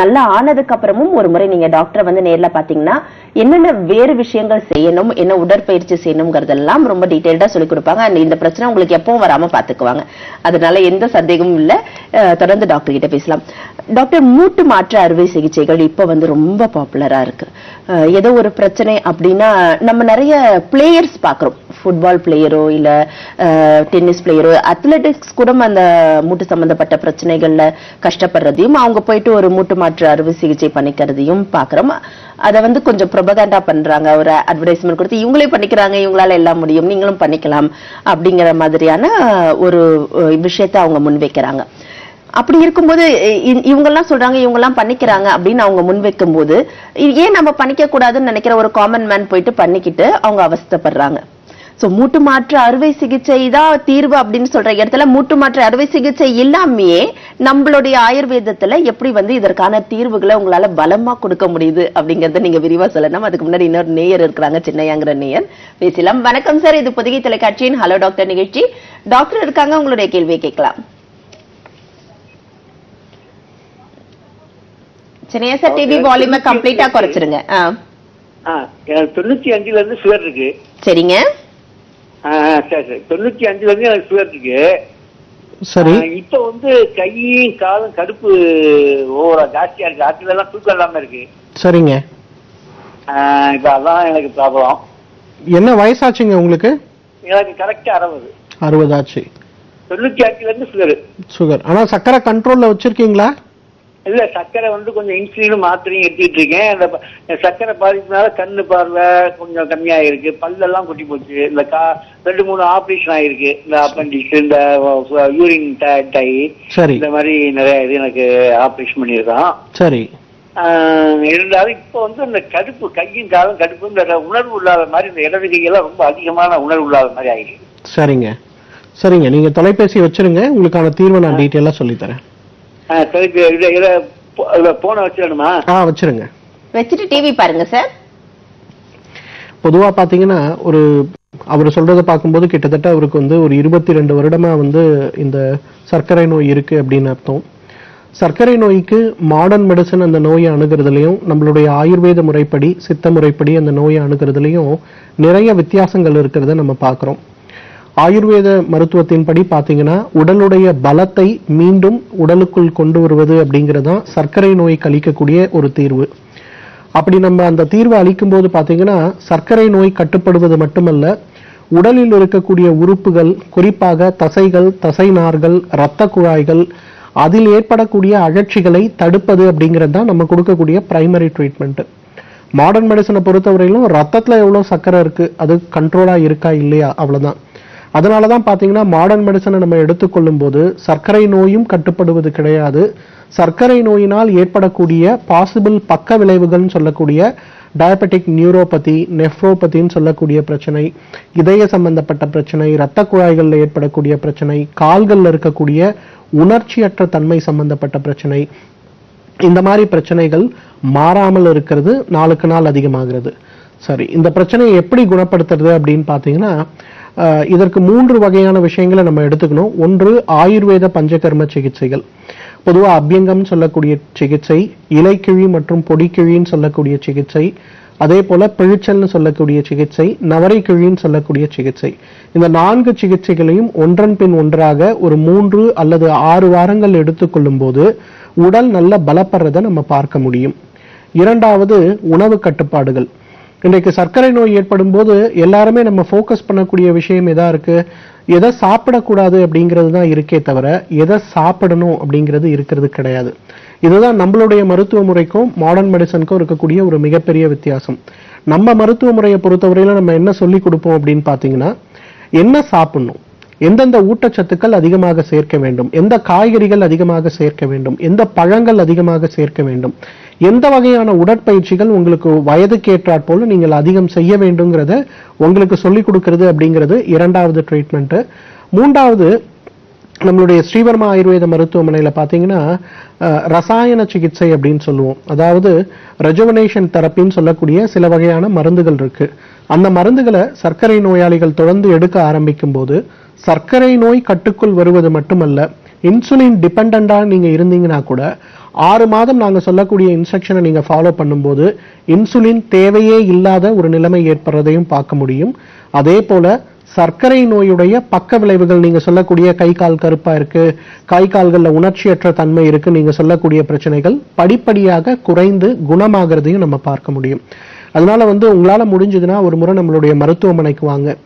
Speaker 1: நல்லா ஆனதுக்கு அப்புறமும் ஒரு முறை நீங்க டாக்டரை வந்து நேரில் பாத்தீங்கன்னா என்னென்ன வேறு விஷயங்கள் செய்யணும் என்ன உடற்பயிற்சி செய்யணுங்கிறதெல்லாம் ரொம்ப டீட்டெயில்டாக சொல்லி கொடுப்பாங்க. அண்ட் இந்த பிரச்சனை உங்களுக்கு எப்பவும் வராம பாத்துக்குவாங்க. அதனால எந்த சந்தேகமும் இல்ல. தொடர்ந்து டாக்டர் கிட்ட பேசலாம். டாக்டர் மூட்டு மாற்று அறுவை சிகிச்சைகள் இப்ப வந்து ரொம்ப பாப்புலரா இருக்கு. ஏதோ ஒரு பிரச்சனை அப்படின்னா நம்ம நிறைய பிளேயர்ஸ் பாக்குறோம். ஃபுட்பால் பிளேயரோ இல்ல டென்னிஸ் பிளேயரோ அத்லெட்டிக்ஸ் கூட அந்த மூட்டு சம்பந்தப்பட்ட பிரச்சனைகள்ல கஷ்டப்படுறதையும் அவங்க போயிட்டு ஒரு மூட்டு மாற்று அறுவை சிகிச்சை பண்ணிக்கிறதையும் பாக்குறோம். அதை வந்து கொஞ்சம் ப்ரொபகண்டா பண்றாங்க ஒரு அட்வர்டைஸ்மெண்ட் கொடுத்து இவங்களே பண்ணிக்கிறாங்க இவங்களால எல்லாம் முடியும் நீங்களும் பண்ணிக்கலாம் அப்படிங்கிற மாதிரியான ஒரு விஷயத்த விஷயத்தை அவங்க முன்வைக்கிறாங்க. அப்படி இருக்கும்போது இ- இவங்கெல்லாம் சொல்றாங்க இவங்கெல்லாம் பண்ணிக்கிறாங்க அப்படின்னு அவங்க முன்வைக்கும் போது ஏன் நம்ம பண்ணிக்க கூடாதுன்னு நினைக்கிற ஒரு காமன் மேன் போயிட்டு பண்ணிக்கிட்டு அவங்க அவஸ்தைப்படுறாங்க. சோ மூட்டு மாற்று அறுவை சிகிச்சை தான் தீர்வு அப்படின்னு சொல்ற இடத்துல மூட்டு மாற்று அறுவை சிகிச்சை இல்லாமையே நம்மளுடைய ஆயுர்வேதத்துல எப்படி வந்து இதற்கான தீர்வுகளை உங்களால பலமா கொடுக்க முடியுது அப்படிங்கறத நீங்க விரிவா சொல்லணும். அதுக்கு முன்னாடி இன்னொரு நேயர் இருக்கிறாங்க சின்னையாங்கிற நேயர். பேசலாம். வணக்கம் சார். இது பொதிகை தொலைக்காட்சியின் ஹலோ டாக்டர் நிகழ்ச்சி. டாக்டர் இருக்காங்க உங்களுடைய கேள்வியை கேட்கலாம். சின்னையா சார் டிவி வால்யூமை கம்ப்ளீட்டா குறைச்சிருங்க.
Speaker 5: தொண்ணூத்தி அஞ்சுல இருந்து சுகர் இருக்கு.
Speaker 1: சரிங்க.
Speaker 5: சரி சரி. தொண்ணூத்தி அஞ்சுல இருந்து எனக்கு சுகர் இருக்கு.
Speaker 2: சரி.
Speaker 5: இப்ப வந்து கையும் காலும் கடுப்பு ஓவரா ஜாஸ்தியா இருக்கு. ஆத்துல எல்லாம் தூக்கம் இல்லாம இருக்கு.
Speaker 2: சரிங்க.
Speaker 5: இப்ப அதான் எனக்கு ப்ராப்ளம்
Speaker 2: என்ன வயசாச்சுங்க உங்களுக்கு?
Speaker 5: எனக்கு கரெக்டா அறுபது.
Speaker 2: அறுபதாச்சு.
Speaker 5: தொண்ணூத்தி அஞ்சுல இருந்து சுகர்
Speaker 2: சுகர் ஆனா சக்கரை கண்ட்ரோல்ல வச்சிருக்கீங்களா?
Speaker 5: இல்ல சர்க்கரை வந்து கொஞ்சம் இன்சுலினும் மாத்திரையும் எடுத்துட்டு இருக்கேன் அந்த சர்க்கரை பாதிப்புனால கண்ணு பார்வை கொஞ்சம் கம்மியா இருக்கு பல்லெல்லாம் கொட்டி போச்சு. இந்த கா ரெண்டு மூணு ஆபரேஷன் ஆயிருக்கு. இந்த அப்பண்டிக்ஸ் இந்த யூரின் ஆகி
Speaker 2: சரி.
Speaker 5: இந்த மாதிரி நிறைய இது எனக்கு ஆபரேஷன் பண்ணியிருக்கான்.
Speaker 2: சரி.
Speaker 5: இருந்தாலும் இப்போ வந்து இந்த கடுப்பு கையும் காலும் கடுப்பு இந்த உணர்வு இல்லாத மாதிரி இந்த இடது கையெல்லாம் ரொம்ப அதிகமான உணர்வு இல்லாத மாதிரி ஆயிடுச்சு.
Speaker 2: சரிங்க. சரிங்க. நீங்க தொலைபேசி வச்சிருங்க. உங்களுக்கான தீர்வை நான் டீட்டெயிலாக சொல்லித்தரேன்.
Speaker 5: சரி இதை இதை போ- இதை போன வச்சிடணுமா?
Speaker 2: ஆ வச்சிருங்க.
Speaker 1: வச்சுட்டு டிவி பாருங்க சார்
Speaker 2: பொதுவா பாத்தீங்கன்னா ஒரு அவர் சொல்றதை பார்க்கும்போது கிட்டத்தட்ட அவருக்கு வந்து ஒரு இருபத்தி ரெண்டு வருடமா வந்து இந்த சர்க்கரை நோய் இருக்கு அப்படின்னு அர்த்தம். சர்க்கரை நோய்க்கு மாடர்ன் மெடிசன் அந்த நோயை அணுகிறதுலையும் நம்மளுடைய ஆயுர்வேத முறைப்படி சித்த முறைப்படி அந்த நோயை அணுகிறதுலையும் நிறைய வித்தியாசங்கள் இருக்கிறத நம்ம பார்க்குறோம். ஆயுர்வேத மருத்துவத்தின்படி பார்த்தீங்கன்னா உடலுடைய பலத்தை மீண்டும் உடலுக்குள் கொண்டு வருவது அப்படிங்கிறது தான் சர்க்கரை நோய் கழிக்கக்கூடிய ஒரு தீர்வு. அப்படி நம்ம அந்த தீர்வை அளிக்கும் போது சர்க்கரை நோய் கட்டுப்படுவது மட்டுமல்ல உடலில் இருக்கக்கூடிய உறுப்புகள் குறிப்பாக தசைகள் தசை நார்கள் இரத்த குழாய்கள் அதில் ஏற்படக்கூடிய அழற்சிகளை தடுப்பது அப்படிங்கிறது தான் நம்ம கொடுக்கக்கூடிய பிரைமரி ட்ரீட்மெண்ட் மாடர்ன் மெடிசனை பொறுத்தவரையிலும் ரத்தத்துல எவ்வளவு சர்க்கரை இருக்கு அது கண்ட்ரோலா இருக்கா இல்லையா? அவ்வளவுதான். அதனால தான் பார்த்தீங்கன்னா மாடர்ன் மெடிசனை நம்ம எடுத்துக்கொள்ளும் போது சர்க்கரை நோயும் கட்டுப்படுவது கிடையாது. சர்க்கரை நோயினால் ஏற்படக்கூடிய பாசிபிள் பக்க விளைவுகள்னு சொல்லக்கூடிய டயபெட்டிக் நியூரோபதி நெஃப்ரோபதின்னு சொல்லக்கூடிய பிரச்சனை இதய சம்பந்தப்பட்ட பிரச்சனை இரத்த குழாய்களில் ஏற்படக்கூடிய பிரச்சனை கால்களில் இருக்கக்கூடிய உணர்ச்சியற்ற தன்மை சம்பந்தப்பட்ட பிரச்சனை. இந்த மாதிரி பிரச்சனைகள் மாறாமல் இருக்கிறது நாளுக்கு நாள் அதிகமாகிறது. சரி இந்த பிரச்சனையை எப்படி குணப்படுத்துறது அப்படின்னு பார்த்தீங்கன்னா இதற்கு மூன்று வகையான விஷயங்களை நம்ம எடுத்துக்கணும். ஒன்று ஆயுர்வேத பஞ்சகர்ம சிகிச்சைகள். பொதுவாக அபியங்கம் சொல்லக்கூடிய சிகிச்சை இலைக்கிழி மற்றும் பொடிக்கிழின்னு சொல்லக்கூடிய சிகிச்சை அதே போல பிழிச்சல்னு சொல்லக்கூடிய சிகிச்சை நவரைக்கிழின்னு சொல்லக்கூடிய சிகிச்சை. இந்த நான்கு சிகிச்சைகளையும் ஒன்றன் பின் ஒன்றாக ஒரு மூன்று அல்லது ஆறு வாரங்கள் எடுத்துக்கொள்ளும் போது உடல் நல்ல பலப்படுறதை நம்ம பார்க்க முடியும். இரண்டாவது உணவு கட்டுப்பாடுகள். இன்றைக்கு சர்க்கரை நோய் ஏற்படும் போது எல்லாருமே நம்ம ஃபோக்கஸ் பண்ணக்கூடிய விஷயம் எதா இருக்கு? எதை சாப்பிடக்கூடாது அப்படிங்கிறது தான் இருக்கே தவிர எதை சாப்பிடணும் அப்படிங்கிறது இருக்கிறது கிடையாது. இதுதான் நம்மளுடைய மருத்துவ முறைக்கும் மாடர்ன் மெடிசனுக்கும் இருக்கக்கூடிய ஒரு மிகப்பெரிய வித்தியாசம். நம்ம மருத்துவ முறையை பொறுத்தவரையில நம்ம என்ன சொல்லி கொடுப்போம் அப்படின்னு பார்த்தீங்கன்னா என்ன சாப்பிடணும்? எந்தெந்த ஊட்டச்சத்துக்கள் அதிகமாக சேர்க்க வேண்டும்? எந்த காய்கறிகள் அதிகமாக சேர்க்க வேண்டும்? எந்த பழங்கள் அதிகமாக சேர்க்க வேண்டும்? எந்த வகையான உடற்பயிற்சிகள் உங்களுக்கு வயதுக்கேற்றாற் போல நீங்கள் அதிகம் செய்ய வேண்டுங்கிறத உங்களுக்கு சொல்லிக் கொடுக்கிறது அப்படிங்கிறது இரண்டாவது ட்ரீட்மெண்ட்டு மூன்றாவது நம்மளுடைய ஸ்ரீவர்மா ஆயுர்வேத மருத்துவமனையில் பார்த்தீங்கன்னா ரசாயன சிகிச்சை அப்படின்னு சொல்லுவோம். அதாவது ரெஜுவனேஷன் தெரப்பின்னு சொல்லக்கூடிய சில வகையான மருந்துகள் இருக்கு. அந்த மருந்துகளை சர்க்கரை நோயாளிகள் தொடர்ந்து எடுக்க ஆரம்பிக்கும் போது சர்க்கரை நோய் கட்டுக்குள் வருவது மட்டுமல்ல இன்சுலின் டிபெண்டா நீங்கள் இருந்தீங்கன்னா கூட ஆறு மாதம் நாங்கள் சொல்லக்கூடிய இன்ஸ்ட்ரக்ஷனை நீங்கள் ஃபாலோ பண்ணும்போது இன்சுலின் தேவையே இல்லாத ஒரு நிலைமை ஏற்படுறதையும் பார்க்க முடியும். அதே போல சர்க்கரை நோயுடைய பக்க விளைவுகள் நீங்க சொல்லக்கூடிய கை கால் கருப்பா இருக்கு கை கால்கள்ல உணர்ச்சியற்ற தன்மை இருக்கு நீங்க சொல்லக்கூடிய பிரச்சனைகள் படிப்படியாக குறைந்து குணமாகிறதையும் நம்ம பார்க்க முடியும். அதனால வந்து உங்களால முடிஞ்சதுன்னா ஒரு முறை நம்மளுடைய மருத்துவமனைக்கு வாங்க.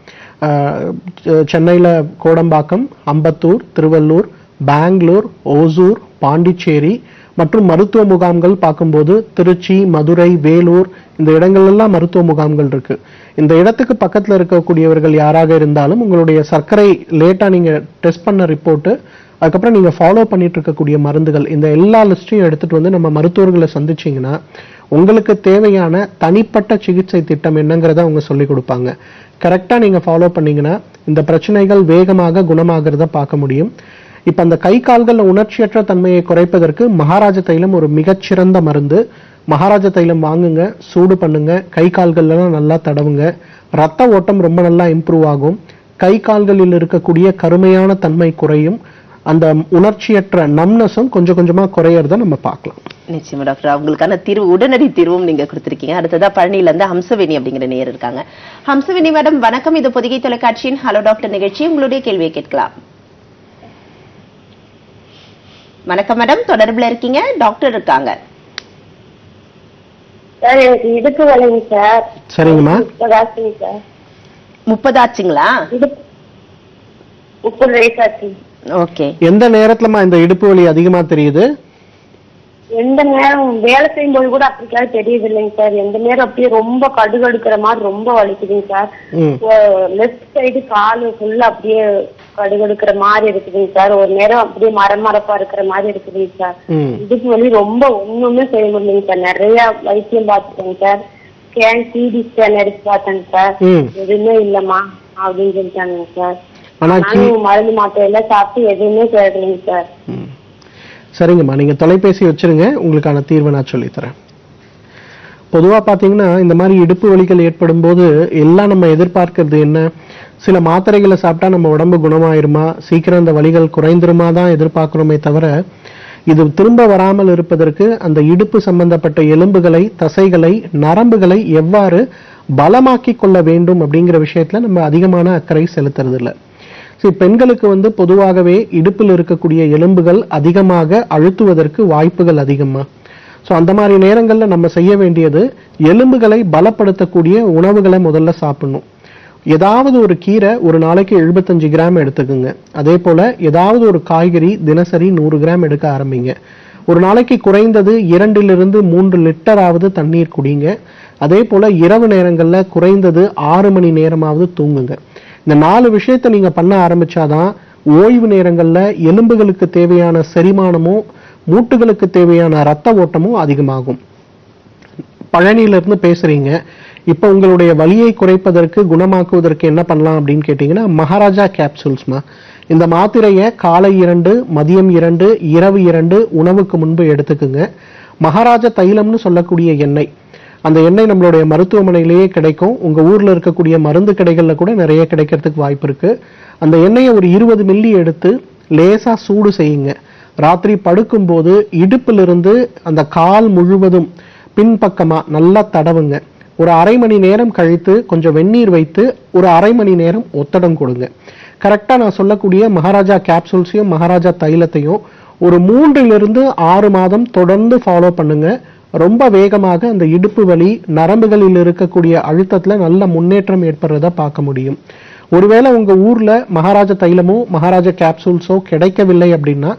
Speaker 2: சென்னையில கோடம்பாக்கம் அம்பத்தூர் திருவள்ளூர் பெங்களூர் ஓசூர் பாண்டிச்சேரி மற்றும் மருத்துவ முகாம்கள் பார்க்கும்போது திருச்சி மதுரை வேலூர் இந்த இடங்கள் எல்லாம் மருத்துவ முகாம்கள் இருக்கு. இந்த இடத்துக்கு பக்கத்தில் இருக்கக்கூடியவர்கள் யாராக இருந்தாலும் உங்களுடைய சர்க்கரை லேட்டாக நீங்கள் டெஸ்ட் பண்ண ரிப்போர்ட்டு அதுக்கப்புறம் நீங்கள் ஃபாலோ பண்ணிட்டு இருக்கக்கூடிய மருந்துகள் இந்த எல்லா லிஸ்ட்டையும் எடுத்துட்டு வந்து நம்ம மருத்துவர்களை சந்திச்சிங்கன்னா உங்களுக்கு தேவையான தனிப்பட்ட சிகிச்சை திட்டம் என்னங்கிறத அவங்க சொல்லி கொடுப்பாங்க. கரெக்டாக நீங்கள் ஃபாலோ பண்ணீங்கன்னா இந்த பிரச்சனைகள் வேகமாக குணமாகிறத பார்க்க முடியும். இப்ப அந்த கை கால்கள் உணர்ச்சியற்ற தன்மையை குறைப்பதற்கு மகாராஜ தைலம் ஒரு மிகச்சிறந்த மருந்து. மகாராஜ தைலம் வாங்குங்க சூடு பண்ணுங்க கை கால்கள்லாம் நல்லா தடவுங்க. ரத்த ஓட்டம் ரொம்ப நல்லா இம்ப்ரூவ் ஆகும். கை கால்களில் இருக்கக்கூடிய கருமையான தன்மை குறையும். அந்த உணர்ச்சியற்ற நம்னஸும் கொஞ்சம் கொஞ்சமா குறையறத நம்ம பார்க்கலாம்.
Speaker 1: நிச்சயமா டாக்டர். அவங்களுக்கான தீர்வு உடனடி தீர்வும் நீங்க கொடுத்திருக்கீங்க. அடுத்ததா பழனியில இருந்து ஹம்சவேணி அப்படிங்கிற நேயர் இருக்காங்க. ஹம்சவேணி மேடம் வணக்கம். இது பொதிகை தொலைக்காட்சியின் ஹலோ டாக்டர் நிகழ்ச்சி. உங்களுடைய கேள்வியை கேட்கலாம். வணக்கம் மேடம் தொடர்புல இருக்கீங்க? டாக்டர் இருக்காங்க.
Speaker 6: சார் எனக்கு இடுப்பு வலிங்க சார்
Speaker 2: சரிங்கம்மா
Speaker 6: முப்பதாச்சுங்க சார்
Speaker 1: முப்பதாச்சுங்களா
Speaker 6: இடுப்பு முப்பது வயசாச்சு
Speaker 1: ஓகே
Speaker 2: எந்த நேரத்துலமா இந்த இடுப்பு வலி அதிகமா தெரியுது?
Speaker 6: எந்த நேரம் வேலை செய்யும்போது கூட அப்படிக்காக தெரியுது இல்லைங்க சார் எந்த நேரம் அப்படியே ரொம்ப கடுகடுக்கிற மாதிரி ரொம்ப வலிக்குதுங்க சார்
Speaker 2: ம்.
Speaker 6: லெஃப்ட் சைடு காலு ஃபுல்லா அப்படியே கடுகடுக்கிற மாதிரி இருக்குதுங்க சார். ஒரு நேரம் அப்படியே மரமரப்பா இருக்கிற மாதிரி இருக்குதுங்க சார். இடுப்பு வலி ரொம்ப ஒண்ணுமே செய்ய முடியலைங்க சார். நிறைய வைத்தியம் பார்த்துட்டேங்க சார். ஸ்கேன் சிடி ஸ்கேன் எடுத்து பார்த்தேங்க சார். எதுவுமே இல்லம்மா அப்படின்னு சொல்லிட்டாங்க சார். நானும் மருந்து மாத்திரை எல்லாம் சாப்பிட்டு எதுவுமே கேட்கலைங்க சார்.
Speaker 2: சரிங்கம்மா நீங்க தொலைபேசி வச்சிருங்க. உங்களுக்கான தீர்வை நான் சொல்லித் தரேன். பொதுவா பாத்தீங்கன்னா இந்த மாதிரி இடுப்பு வலிகள் ஏற்படும் போது எல்லாம் நம்ம எதிர்பார்க்கிறது என்ன? சில மாத்திரைகளை சாப்பிட்டா நம்ம உடம்பு குணமாயிருமா? சீக்கிரம் இந்த வலிகள் குறைந்துருமா தான் எதிர்பார்க்கணுமே தவிர இது திரும்ப வராமல் இருப்பதற்கு அந்த இடுப்பு சம்பந்தப்பட்ட எலும்புகளை தசைகளை நரம்புகளை எவ்வாறு பலமாக்கி கொள்ள வேண்டும் அப்படிங்கிற விஷயத்துல நம்ம அதிகமான அக்கறை செலுத்துறது இல்லை சரி பெண்களுக்கு வந்து பொதுவாகவே இடுப்பில் இருக்கக்கூடிய எலும்புகள் அதிகமாக அழுத்துவதற்கு வாய்ப்புகள் அதிகமா? ஸோ அந்த மாதிரி நேரங்களில் நம்ம செய்ய வேண்டியது எலும்புகளை பலப்படுத்தக்கூடிய உணவுகளை முதல்ல சாப்பிடணும். ஏதாவது ஒரு கீரை ஒரு நாளைக்கு 75 கிராம் எடுத்துக்கோங்க. அதே போல் ஏதாவது ஒரு காய்கறி தினசரி நூறு கிராம் எடுக்க ஆரம்பிங்க. ஒரு நாளைக்கு குறைந்தது இரண்டிலிருந்து மூன்று லிட்டராவது தண்ணீர் குடிங்க. அதே போல் இரவு நேரங்களில் குறைந்தது ஆறு மணி நேரமாவது தூங்குங்க. இந்த நாலு விஷயத்தை நீங்கள் பண்ண ஆரம்பிச்சாதான் ஓய்வு நேரங்களில் எலும்புகளுக்கு தேவையான செரிமானமும் மூட்டுகளுக்கு தேவையான ரத்த ஓட்டமும் அதிகமாகும். பழனியிலிருந்து பேசுகிறீங்க இப்போ உங்களுடைய வலியை குறைப்பதற்கு குணமாக்குவதற்கு என்ன பண்ணலாம் அப்படின்னு கேட்டிங்கன்னா மகாராஜா கேப்சூல்ஸ்மா இந்த மாத்திரையை காலை இரண்டு மதியம் இரண்டு இரவு இரண்டு உணவுக்கு முன்பு எடுத்துக்குங்க. மகாராஜா தைலம்னு சொல்லக்கூடிய எண்ணெய். அந்த எண்ணெய் நம்மளுடைய மருத்துவமனையிலேயே கிடைக்கும். உங்க ஊர்ல இருக்கக்கூடிய மருந்து கடைகள்ல கூட நிறைய கிடைக்கிறதுக்கு வாய்ப்பு இருக்கு. அந்த எண்ணெயை ஒரு இருபது மில்லி எடுத்து லேசா சூடு செய்யுங்க. ராத்திரி படுக்கும்போது இடுப்பிலிருந்து அந்த கால் முழுவதும் பின்பக்கமா நல்லா தடவுங்க. ஒரு அரை மணி நேரம் கழித்து கொஞ்சம் வெந்நீர் வைத்து ஒரு அரை மணி நேரம் ஒத்தடம் கொடுங்க. கரெக்டாக நான் சொல்லக்கூடிய மகாராஜா கேப்சூல்ஸையும் மகாராஜா தைலத்தையும் ஒரு மூன்றிலிருந்து ஆறு மாதம் தொடர்ந்து ஃபாலோ பண்ணுங்க. ரொம்ப வேகமாக அந்த இடுப்பு வலி நரம்புகளில் இருக்கக்கூடிய அழுத்தத்தில் நல்ல முன்னேற்றம் ஏற்படுறத பார்க்க முடியும். ஒருவேளை உங்கள் ஊரில் மகாராஜா தைலமோ மகாராஜா கேப்சூல்ஸோ கிடைக்கவில்லை அப்படின்னா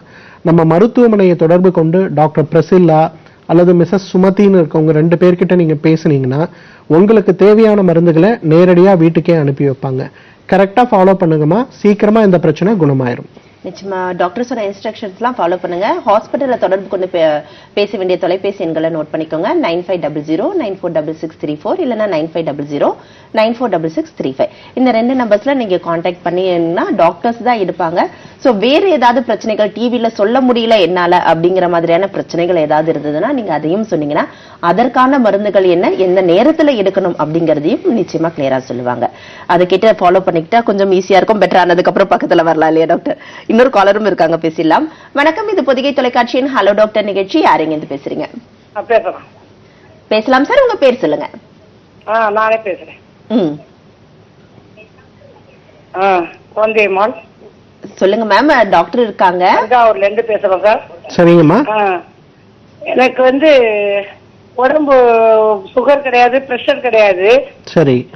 Speaker 2: நம்ம மருத்துவமனையை தொடர்பு கொண்டு டாக்டர் பிரசில்லா அல்லது மிஸ்ஸஸ் சுமதின்னு இருக்கவங்க ரெண்டு பேர்கிட்ட நீங்கள் பேசுனீங்கன்னா உங்களுக்கு தேவையான மருந்துகளை நேரடியாக வீட்டுக்கே அனுப்பி வைப்பாங்க. கரெக்டாக ஃபாலோ பண்ணுங்கம்மா. சீக்கிரமாக இந்த பிரச்சனை குணமாயிரும்.
Speaker 1: நிச்சயமா டாக்டர் சொன்ன இன்ஸ்ட்ரக்ஷன்ஸ்லாம் ஃபாலோ பண்ணுங்க. ஹாஸ்பிட்டலில் தொடர்பு கொண்டு பே- பேச வேண்டிய தொலைபேசி எண்களை நோட் பண்ணிக்கோங்க. Nine five double zero nine four double six three four இல்லைனா nine five double zero nine four double six three five. இந்த ரெண்டு நம்பர்ஸ்ல நீங்க காண்டாக்ட் பண்ணீங்கன்னா டாக்டர்ஸ் தான் எடுப்பாங்க. ஸோ வேறு ஏதாவது பிரச்சனைகள் டிவில சொல்ல முடியல என்னால அப்படிங்கிற மாதிரியான பிரச்சனைகள் ஏதாவது இருந்ததுன்னா நீங்க அதையும் சொன்னீங்கன்னா அதற்கான மருந்துகள் என்ன எந்த நேரத்துல எடுக்கணும் அப்படிங்கறதையும் நிச்சயமா கிளியரா சொல்லுவாங்க. அதை கிட்ட ஃபாலோ பண்ணிக்கிட்டா கொஞ்சம் ஈஸியா இருக்கும் பெட்டர் ஆனதுக்கு அப்புறம் பக்கத்துல வரலாம் இல்லையா டாக்டர் இன்னொரு காலரும் இருக்காங்க பேசிடலாம். வணக்கம் இது பொதிகை தொலைக்காட்சியின் ஹலோ டாக்டர் நிகழ்ச்சி. யாருங்க இருந்து பேசுறீங்க?
Speaker 7: பேசுறேன்
Speaker 1: பேசலாம். சார் உங்க பேர் சொல்லுங்க.
Speaker 7: ஆ நானே பேசுறேன்.
Speaker 1: ம்.
Speaker 7: ஆ குழந்தையம்மாள்
Speaker 1: சொல்லுங்க மேம் டாக்டர் இருக்காங்க.
Speaker 7: தஞ்சாவூர்ல இருந்து பேசுறோம் சார்
Speaker 2: சரிங்கம்மா.
Speaker 7: ஆ எனக்கு வந்து உடம்பு சுகர் கிடையாது பிரஷர் கிடையாது.
Speaker 2: சரி.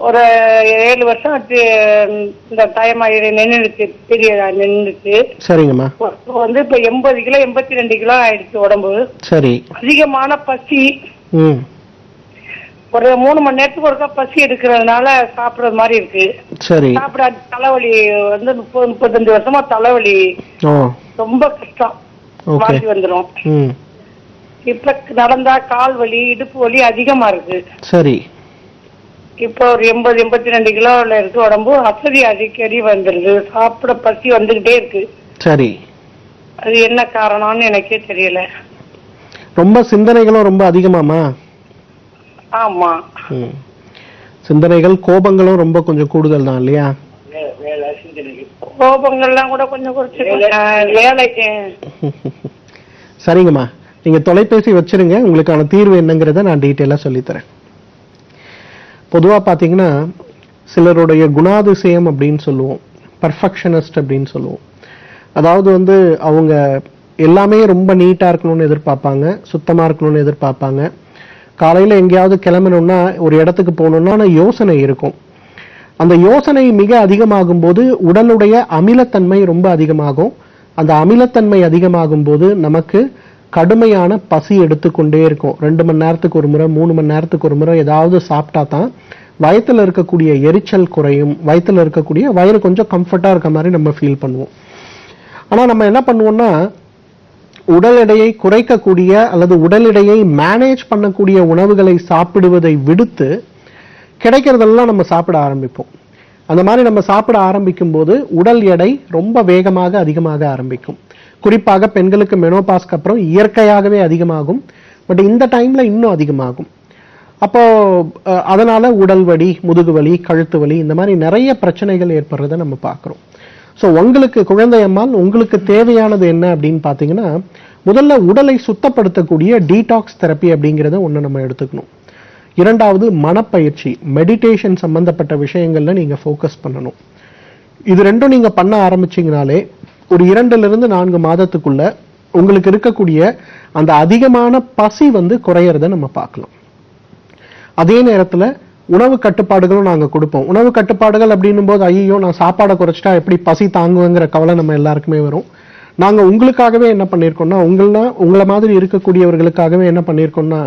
Speaker 7: ஒரு ஏழு வருஷம் இந்த தாயமாயிரி நின்றுச்சு பெரிய நின்றுச்சு
Speaker 2: சரிங்கம்மா.
Speaker 7: வந்து இப்ப எண்பது கிலோ எண்பத்தி ரெண்டு கிலோ ஆயிடுச்சு உடம்பு.
Speaker 2: சரி.
Speaker 7: அதிகமான பசி.
Speaker 2: ம்.
Speaker 7: ஒரு மூணு மணி நேரத்துக்கு ஒருக்கா பசி எடுக்கிறதுனால சாப்பிடுறது மாதிரி இருக்கு.
Speaker 2: சரி.
Speaker 7: சாப்பிட தலைவலி வந்து முப்பது முப்பத்தஞ்சு வருஷமா தலைவலி. ரொம்ப கஷ்டம்.
Speaker 2: ஓகே.
Speaker 7: வாந்தி வந்துரும்.
Speaker 2: ம்.
Speaker 7: இப்ப நடந்தா கால் வலி இடுப்பு வலி அதிகமா இருக்கு.
Speaker 2: சரி.
Speaker 7: இப்போ ஒரு எண்பது எண்பத்தி ரெண்டு கிலோல இருக்கு உடம்பு. அசதி அடிக்கடி வந்துருது. சாப்பிட பசி வந்துகிட்டே இருக்கு.
Speaker 2: சரி.
Speaker 7: அது என்ன காரணம்னு எனக்கே தெரியல.
Speaker 2: ரொம்ப சிந்தனைகளும் ரொம்ப அதிகமாமா
Speaker 7: ஆமா.
Speaker 2: ம். சிந்தனைகள் கோபங்களும் ரொம்ப கொஞ்சம் கூடுதல் தான் இல்லையா?
Speaker 7: கோபங்கள்லாம் கூட கொஞ்சம் குறைச்சு வேலை.
Speaker 2: சரிங்கம்மா. நீங்க தொலைபேசி வச்சிருங்க. உங்களுக்கான தீர்வு என்னங்கிறத நான் டீட்டெயிலாக சொல்லித்தரேன். பொதுவா பாத்தீங்கன்னா சிலருடைய குணாதிசயம் அப்படின்னு சொல்லுவோம். பர்ஃபெக்ஷனிஸ்ட் அப்படின்னு சொல்லுவோம். அதாவது வந்து அவங்க எல்லாமே ரொம்ப நீட்டா இருக்கணும்னு எதிர்பார்ப்பாங்க சுத்தமா இருக்கணும்னு எதிர்பார்ப்பாங்க. காலையில் எங்கேயாவது கிளம்பணும்னா ஒரு இடத்துக்கு போகணுன்னா யோசனை இருக்கும். அந்த யோசனை மிக அதிகமாகும் போது உடலுடைய அமிலத்தன்மை ரொம்ப அதிகமாகும். அந்த அமிலத்தன்மை அதிகமாகும் போது நமக்கு கடுமையான பசி எடுத்துக்கொண்டே இருக்கும். ரெண்டு மணி நேரத்துக்கு ஒரு முறை மூணு மணி நேரத்துக்கு ஒரு முறை ஏதாவது சாப்பிட்டா தான் வயத்தில் இருக்கக்கூடிய எரிச்சல் குறையும். வயத்தில் இருக்கக்கூடிய வயிறு கொஞ்சம் கம்ஃபர்ட்டாக இருக்க மாதிரி நம்ம ஃபீல் பண்ணுவோம். ஆனால் நம்ம என்ன பண்ணுவோம்னா உடல் எடையை குறைக்கக்கூடிய அல்லது உடல் எடையை மேனேஜ் பண்ணக்கூடிய உணவுகளை சாப்பிடுவதை விடுத்து கிடைக்கிறதெல்லாம் நம்ம சாப்பிட ஆரம்பிப்போம். அந்த மாதிரி நம்ம சாப்பிட ஆரம்பிக்கும் போது உடல் எடை ரொம்ப வேகமாக அதிகமாக ஆரம்பிக்கும். குறிப்பாக பெண்களுக்கு மெனோபாஸ்க்கு அப்புறம் இயற்கையாகவே அதிகமாகும். பட் இந்த டைம்ல இன்னும் அதிகமாகும். அப்போ அதனால உடல் வலி முதுகு வலி கழுத்து வலி இந்த மாதிரி நிறைய பிரச்சனைகள் ஏற்படுறதை நம்ம பார்க்குறோம். ஸோ உங்களுக்கு குழந்தையம்மாள் உங்களுக்கு தேவையானது என்ன அப்படின்னு பார்த்தீங்கன்னா முதல்ல உடலை சுத்தப்படுத்தக்கூடிய டீடாக்ஸ் தெரப்பி அப்படிங்கிறத ஒன்று நம்ம எடுத்துக்கணும். இரண்டாவது மனப்பயிற்சி மெடிடேஷன் சம்பந்தப்பட்ட விஷயங்களில் நீங்கள் ஃபோக்கஸ் பண்ணணும். இது ரெண்டும் நீங்கள் பண்ண ஆரம்பிச்சிங்கனாலே ஒரு இரண்டிலிருந்து நான்கு மாதத்துக்குள்ள உங்களுக்கு இருக்கக்கூடிய அந்த அதிகமான பசி வந்து குறையிறத நம்ம பார்க்கலாம். அதே நேரத்தில் உணவு கட்டுப்பாடுகளும் நாங்கள் கொடுப்போம். உணவு கட்டுப்பாடுகள் அப்படின்னும் போது ஐயோ நான் சாப்பாடை குறைச்சிட்டா எப்படி பசி தாங்குவேங்கிற கவலை நம்ம எல்லாருக்குமே வரும். நாங்கள் உங்களுக்காகவே என்ன பண்ணியிருக்கோம்னா உங்கள உங்களை மாதிரி இருக்கக்கூடியவர்களுக்காகவே என்ன பண்ணியிருக்கோம்னா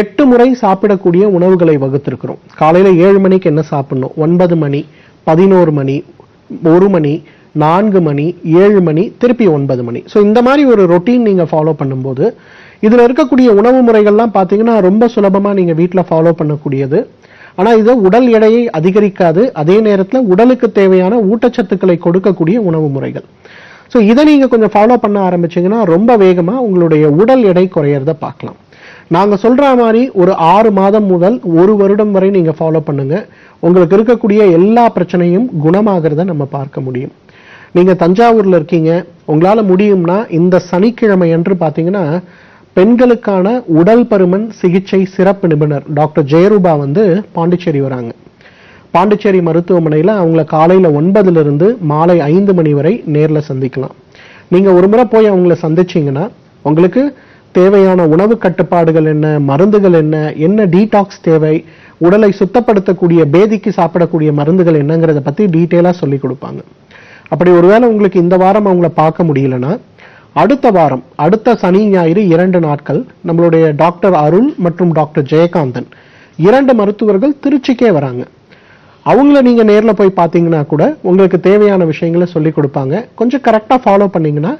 Speaker 2: எட்டு முறை சாப்பிடக்கூடிய உணவுகளை வகுத்திருக்கிறோம். காலையில் ஏழு மணிக்கு என்ன சாப்பிடணும்? ஒன்பது மணி பதினோரு மணி ஒரு மணி நான்கு மணி ஏழு மணி திருப்பி ஒன்பது மணி. ஸோ இந்த மாதிரி ஒரு ரொட்டீன் நீங்கள் ஃபாலோ பண்ணும்போது இதில் இருக்கக்கூடிய உணவு முறைகள்லாம் பார்த்தீங்கன்னா ரொம்ப சுலபமாக நீங்கள் வீட்டில் ஃபாலோ பண்ணக்கூடியது. ஆனால் இது உடல் எடையை அதிகரிக்காது. அதே நேரத்தில் உடலுக்கு தேவையான ஊட்டச்சத்துக்களை கொடுக்கக்கூடிய உணவு முறைகள். ஸோ இதை நீங்கள் கொஞ்சம் ஃபாலோ பண்ண ஆரம்பிச்சீங்கன்னா ரொம்ப வேகமாக உங்களுடைய உடல் எடை குறையிறத பார்க்கலாம். நாங்கள் சொல்கிற மாதிரி ஒரு ஆறு மாதம் முதல் ஒரு வருடம் வரை நீங்கள் ஃபாலோ பண்ணுங்கள் உங்களுக்கு இருக்கக்கூடிய எல்லா பிரச்சனையும் குணமாகிறத நம்ம பார்க்க முடியும். நீங்கள் தஞ்சாவூரில் இருக்கீங்க. உங்களால் முடியும்னா இந்த சனிக்கிழமை அன்று பார்த்தீங்கன்னா பெண்களுக்கான உடல் பருமன் சிகிச்சை சிறப்பு நிபுணர் டாக்டர் ஜெயரூபா வந்து பாண்டிச்சேரி வராங்க. பாண்டிச்சேரி மருத்துவமனையில் அவங்கள காலையில் ஒன்பதுலேருந்து மாலை ஐந்து மணி வரை நேரில் சந்திக்கலாம். நீங்கள் ஒரு முறை போய் அவங்கள சந்திச்சிங்கன்னா உங்களுக்கு தேவையான உணவு கட்டுப்பாடுகள் என்ன மருந்துகள் என்ன என்ன டீடாக்ஸ் தேவை உடலை சுத்தப்படுத்தக்கூடிய பேதிக்கு சாப்பிடக்கூடிய மருந்துகள் என்னங்கிறத பற்றி டீட்டெயிலாக சொல்லி கொடுப்பாங்க. அப்படி ஒருவேளை உங்களுக்கு இந்த வாரம் அவங்கள பார்க்க முடியலன்னா அடுத்த வாரம் அடுத்த சனி ஞாயிறு இரண்டு நாட்கள் நம்மளுடைய டாக்டர் அருள் மற்றும் டாக்டர் ஜெயகாந்தன். இரண்டு மருத்துவர்கள் திருச்சிக்கே வராங்க. அவங்கள நீங்கள் நேரில் போய் பார்த்தீங்கன்னா கூட உங்களுக்கு தேவையான விஷயங்களை சொல்லி கொடுப்பாங்க. கொஞ்சம் கரெக்டாக ஃபாலோ பண்ணிங்கன்னா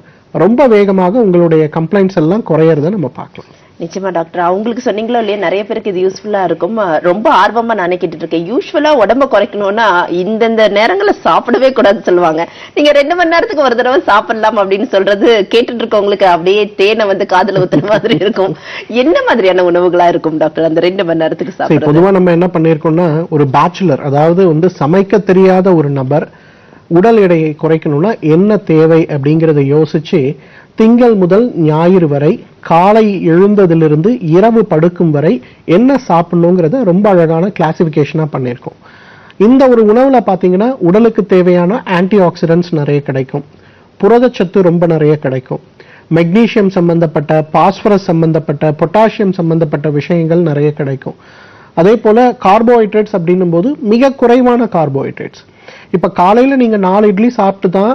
Speaker 2: ரொம்ப வேகமாக உங்களுடைய கம்ப்ளைண்ட்ஸ் எல்லாம் குறையிறத நம்ம பார்க்கலாம்.
Speaker 1: நிச்சயமா டாக்டர் அவங்களுக்கு சொன்னீங்களோ இல்லையா நிறைய பேருக்கு இது யூஸ்ஃபுல்லா இருக்கும். ரொம்ப ஆர்வமா நானே கேட்டுட்டு இருக்கேன் யூஸ்வலா உடம்ப குறைக்கணும்னா இந்தந்த நேரங்கள்ல சாப்பிடவே கூடாதுன்னு சொல்லுவாங்க. நீங்க ரெண்டு மணி நேரத்துக்கு ஒரு தடவை சாப்பிடலாம் அப்படின்னு சொல்றது கேட்டுட்டு இருக்கவங்களுக்கு அப்படியே தேனை வந்து காதுல ஊத்துற மாதிரி இருக்கும். என்ன மாதிரியான உணவுகளா இருக்கும் டாக்டர் அந்த ரெண்டு மணி நேரத்துக்கு
Speaker 2: சரி
Speaker 1: சாப்பிடுறது.
Speaker 2: பொதுவா நம்ம என்ன பண்ணியிருக்கோம்னா ஒரு பேச்சுலர் அதாவது வந்து சமைக்க தெரியாத ஒரு நபர் உடல் எடையை குறைக்கணும்னா என்ன தேவை அப்படிங்கிறத யோசிச்சு திங்கள் முதல் ஞாயிறு வரை காலை எழுந்ததிலிருந்து இரவு படுக்கும் வரை என்ன சாப்பிடணுங்கிறத ரொம்ப அழகான கிளாசிஃபிகேஷனாக பண்ணியிருக்கோம். இந்த ஒரு உணவில் பார்த்தீங்கன்னா உடலுக்கு தேவையான ஆன்டி ஆக்சிடென்ட்ஸ் நிறைய கிடைக்கும். புரதச்சத்து ரொம்ப நிறைய கிடைக்கும். மெக்னீஷியம் சம்பந்தப்பட்ட பாஸ்பரஸ் சம்பந்தப்பட்ட பொட்டாசியம் சம்பந்தப்பட்ட விஷயங்கள் நிறைய கிடைக்கும். அதே போல் கார்போஹைட்ரேட்ஸ் அப்படின்னும் போது மிக குறைவான கார்போஹைட்ரேட்ஸ் இப்போ காலையில் நீங்கள் நாலு இட்லி சாப்பிட்டு தான்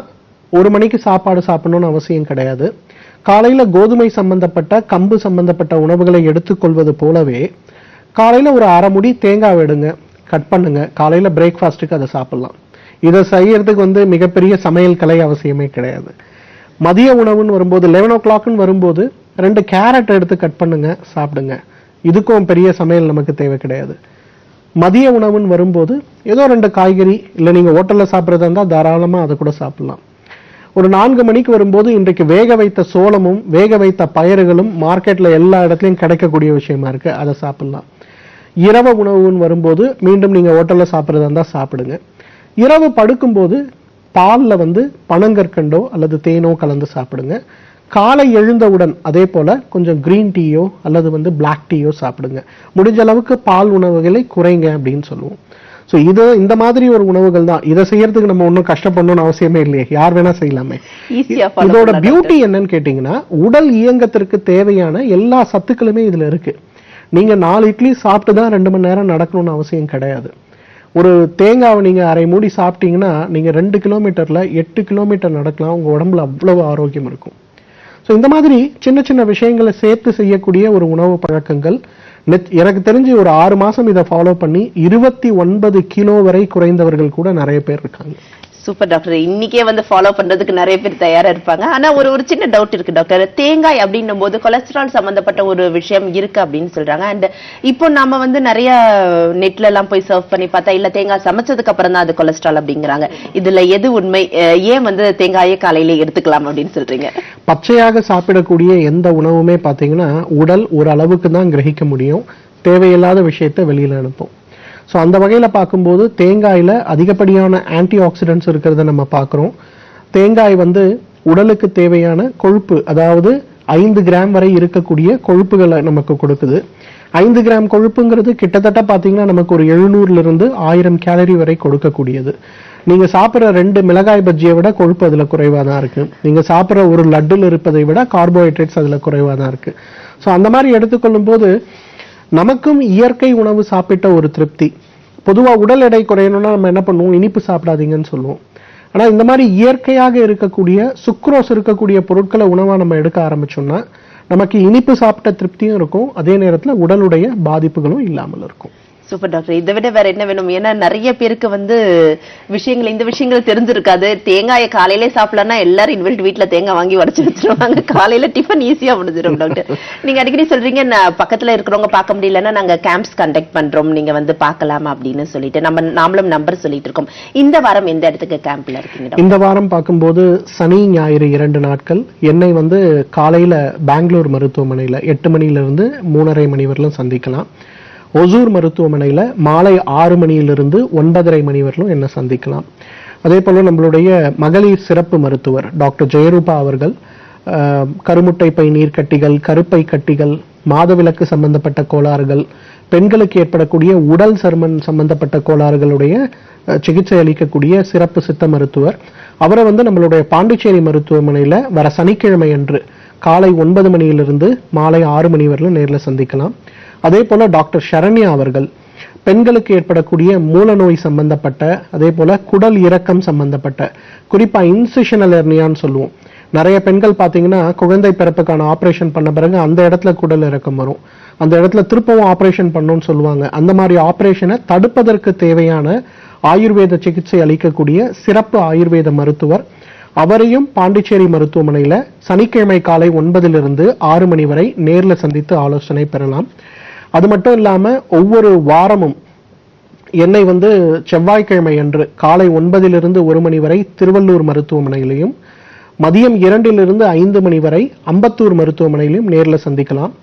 Speaker 2: ஒரு மணிக்கு சாப்பாடு சாப்பிடணும்னு அவசியம் கிடையாது. காலையில் கோதுமை சம்பந்தப்பட்ட கம்பு சம்பந்தப்பட்ட உணவுகளை எடுத்துக்கொள்வது போலவே காலையில் ஒரு அரை முடி தேங்காய் எடுங்க கட் பண்ணுங்க. காலையில் பிரேக்ஃபாஸ்ட்டுக்கு அதை சாப்பிட்லாம். இதை செய்யறதுக்கு வந்து மிகப்பெரிய சமையல் கலை அவசியமே கிடையாது. மதிய உணவுன்னு வரும்போது லெவன் ஓ கிளாக்னு வரும்போது ரெண்டு கேரட் எடுத்து கட் பண்ணுங்க சாப்பிடுங்க. இதுக்கும் பெரிய சமையல் நமக்கு தேவை கிடையாது. மதிய உணவுன்னு வரும்போது ஏதோ ரெண்டு காய்கறி இல்லை நீங்கள் ஹோட்டலில் சாப்பிட்றதா இருந்தால் தாராளமாக அதை கூட சாப்பிட்லாம். ஒரு நான்கு மணிக்கு வரும்போது இன்றைக்கு வேக வைத்த சோளமும் வேக வைத்த பயறுகளும் மார்க்கெட்டில் எல்லா இடத்துலையும் கிடைக்கக்கூடிய விஷயமா இருக்கு. அதை சாப்பிட்லாம். இரவு உணவுன்னு வரும்போது மீண்டும் நீங்கள் ஹோட்டலில் சாப்பிட்றதா இருந்தால் சாப்பிடுங்க. இரவு படுக்கும்போது பாலில் வந்து பனங்கற்கண்டோ அல்லது தேனோ கலந்து சாப்பிடுங்க. காலை எழுந்தவுடன் அதே போல கொஞ்சம் கிரீன் டீயோ அல்லது வந்து பிளாக் டீயோ சாப்பிடுங்க. முடிஞ்ச அளவுக்கு பால் உணவுகளை குறைங்க அப்படின்னு சொல்லுவோம். ஸோ இது இந்த மாதிரி ஒரு உணவுகள் தான். இதை செய்யறதுக்கு நம்ம ஒன்றும் கஷ்டப்படணும்னு அவசியமே இல்லையே. யார் வேணா செய்யலாமே. இதோட பியூட்டி என்னன்னு கேட்டீங்கன்னா உடல் இயங்கத்திற்கு தேவையான எல்லா சத்துக்களுமே இதுல இருக்கு. நீங்க நாலு இட்லி சாப்பிட்டு தான் ரெண்டு மணி நேரம் நடக்கணும்னு அவசியம் கிடையாது. ஒரு தேங்காவை நீங்க அரை மூடி சாப்பிட்டீங்கன்னா நீங்க ரெண்டு கிலோமீட்டர்ல எட்டு கிலோமீட்டர் நடக்கலாம். உங்க உடம்புல அவ்வளவு ஆரோக்கியம் இருக்கும். ஸோ இந்த மாதிரி சின்ன சின்ன விஷயங்களை சேர்த்து செய்யக்கூடிய ஒரு உணவு பழக்கங்கள் நெத்- எனக்கு தெரிஞ்சு ஒரு ஆறு மாசம் இதை ஃபாலோ பண்ணி இருபத்தி ஒன்பது கிலோ வரை குறைந்தவர்கள் கூட நிறைய பேர் இருக்காங்க.
Speaker 1: சூப்பர் டாக்டர் இன்னைக்கே வந்து ஃபாலோ பண்றதுக்கு நிறைய பேர் தயாரா இருப்பாங்க. ஆனா ஒரு ஒரு சின்ன டவுட் இருக்கு டாக்டர் தேங்காய் அப்படின்னும் போது கொலஸ்ட்ரால் சம்பந்தப்பட்ட ஒரு விஷயம் இருக்கு அப்படின்னு சொல்றாங்க. அண்ட் இப்போ நாம வந்து நிறைய நெட்ல எல்லாம் போய் சர்வ் பண்ணி பார்த்தா இல்ல தேங்காய் சமைச்சதுக்கு அப்புறம் தான் அது கொலஸ்ட்ரால் அப்படிங்கிறாங்க. இதுல எது உண்மை? ஏன் வந்து தேங்காயை காலையில எடுத்துக்கலாம் அப்படின்னு சொல்றீங்க?
Speaker 2: பச்சையாக சாப்பிடக்கூடிய எந்த உணவுமே பாத்தீங்கன்னா உடல் ஒரு அளவுக்கு தான் கிரகிக்க முடியும். தேவையில்லாத விஷயத்தை வெளியில அனுப்பும். ஸோ அந்த வகையில் பார்க்கும்போது தேங்காயில் அதிகப்படியான ஆன்டி ஆக்சிடென்ட்ஸ் இருக்கிறத நம்ம பார்க்குறோம். தேங்காய் வந்து உடலுக்கு தேவையான கொழுப்பு அதாவது ஐந்து கிராம் வரை இருக்கக்கூடிய கொழுப்புகளை நமக்கு கொடுக்குது. ஐந்து கிராம் கொழுப்புங்கிறது கிட்டத்தட்ட பார்த்தீங்கன்னா நமக்கு ஒரு எழுநூறுலேருந்து ஆயிரம் கேலரி வரை கொடுக்கக்கூடியது. நீங்கள் சாப்பிட்ற ரெண்டு மிளகாய் பஜ்ஜியை விட கொழுப்பு அதில் குறைவாக தான் இருக்குது நீங்கள் சாப்பிட்ற ஒரு லட்டில் இருப்பதை விட கார்போஹைட்ரேட்ஸ் அதில் குறைவாக தான் இருக்குது ஸோ அந்த மாதிரி எடுத்துக்கொள்ளும் போது நமக்கும் இயற்கை உணவு சாப்பிட்ட ஒரு திருப்தி. பொதுவாக உடல் எடை குறையணும்னா நம்ம என்ன பண்ணுவோம்? இனிப்பு சாப்பிடாதீங்கன்னு சொல்லுவோம். ஆனால் இந்த மாதிரி இயற்கையாக இருக்கக்கூடிய சுக்ரோஸ் இருக்கக்கூடிய பொருட்களை உணவாக நம்ம எடுக்க ஆரம்பிச்சோம்னா நமக்கு இனிப்பு சாப்பிட்ட திருப்தியும் இருக்கும். அதே நேரத்தில் உடலுடைய பாதிப்புகளும் இல்லாமல் இருக்கும்.
Speaker 1: சூப்பர் டாக்டர் இதை விட வேற என்ன வேணும்? ஏன்னா நிறைய பேருக்கு வந்து விஷயங்கள் இந்த விஷயங்கள் தெரிஞ்சிருக்காது. தேங்காயை காலையிலே சாப்பிடலன்னா எல்லாரும் இன்வெல்ட் வீட்டுல தேங்காய் வாங்கி உடச்சு வச்சிருவாங்க. காலையில டிஃபன் ஈஸியா முடிஞ்சிடும் டாக்டர் நீங்க அடிக்கடி சொல்றீங்க பக்கத்துல இருக்கிறவங்க பார்க்க முடியலன்னா நாங்க கேம்ப்ஸ் கண்டக்ட் பண்றோம். நீங்க வந்து பார்க்கலாம் அப்படின்னு சொல்லிட்டு நம்ம நாமளும் நம்பர் சொல்லிட்டு இருக்கோம். இந்த வாரம் எந்த இடத்துக்கு கேம்ப்ல இருக்கீங்க
Speaker 2: இந்த வாரம் பார்க்கும்போது சனி ஞாயிறு இரண்டு நாட்கள். என்னை வந்து காலையில பெங்களூர் மருத்துவமனையில எட்டு மணியில இருந்து மூணரை மணி வரலும் சந்திக்கலாம். ஒசூர் மருத்துவமனையில் மாலை ஆறு மணியிலிருந்து ஒன்பதரை மணி வரலும் என்ன சந்திக்கலாம். அதே போல் நம்மளுடைய மகளிர் சிறப்பு மருத்துவர் டாக்டர் ஜெயரூபா அவர்கள் கருமுட்டை பை நீர்க்கட்டிகள் கருப்பை கட்டிகள் மாதவிலக்கு சம்பந்தப்பட்ட கோளாறுகள் பெண்களுக்கு ஏற்படக்கூடிய உடல் சருமன் சம்பந்தப்பட்ட கோளாறுகளுடைய சிகிச்சை அளிக்கக்கூடிய சிறப்பு சித்த மருத்துவர். அவரை வந்து நம்மளுடைய பாண்டிச்சேரி மருத்துவமனையில் வர சனிக்கிழமை அன்று காலை ஒன்பது மணியிலிருந்து மாலை ஆறு மணி வரலும் நேரில் சந்திக்கலாம். அதே போல டாக்டர் சரண்யா அவர்கள் பெண்களுக்கு ஏற்படக்கூடிய மூலநோய் சம்பந்தப்பட்ட அதே போல குடல் இறக்கம் சம்பந்தப்பட்ட குறிப்பா இன்சிஷனல் எர்னியான்னு சொல்லுவோம். நிறைய பெண்கள் பாத்தீங்கன்னா குழந்தை பிறப்புக்கான ஆபரேஷன் பண்ண பிறகு அந்த இடத்துல குடல் இறக்கம் வரும். அந்த இடத்துல திருப்பவும் ஆபரேஷன் பண்ணணும்னு சொல்லுவாங்க. அந்த மாதிரி ஆபரேஷனை தடுப்பதற்கு தேவையான ஆயுர்வேத சிகிச்சை அளிக்கக்கூடிய சிறப்பு ஆயுர்வேத மருத்துவர். அவரையும் பாண்டிச்சேரி மருத்துவமனையில சனிக்கிழமை காலை ஒன்பதிலிருந்து ஆறு மணி வரை நேர்ல சந்தித்து ஆலோசனை பெறலாம். அது மட்டும் இல்லாமல் ஒவ்வொரு வாரமும் என்னை வந்து செவ்வாய்க்கிழமை அன்று காலை ஒன்பதிலிருந்து ஒரு மணி வரை திருவள்ளூர் மருத்துவமனையிலையும் மதியம் இரண்டிலிருந்து ஐந்து மணி வரை அம்பத்தூர் மருத்துவமனையிலும் நேரில் சந்திக்கலாம்.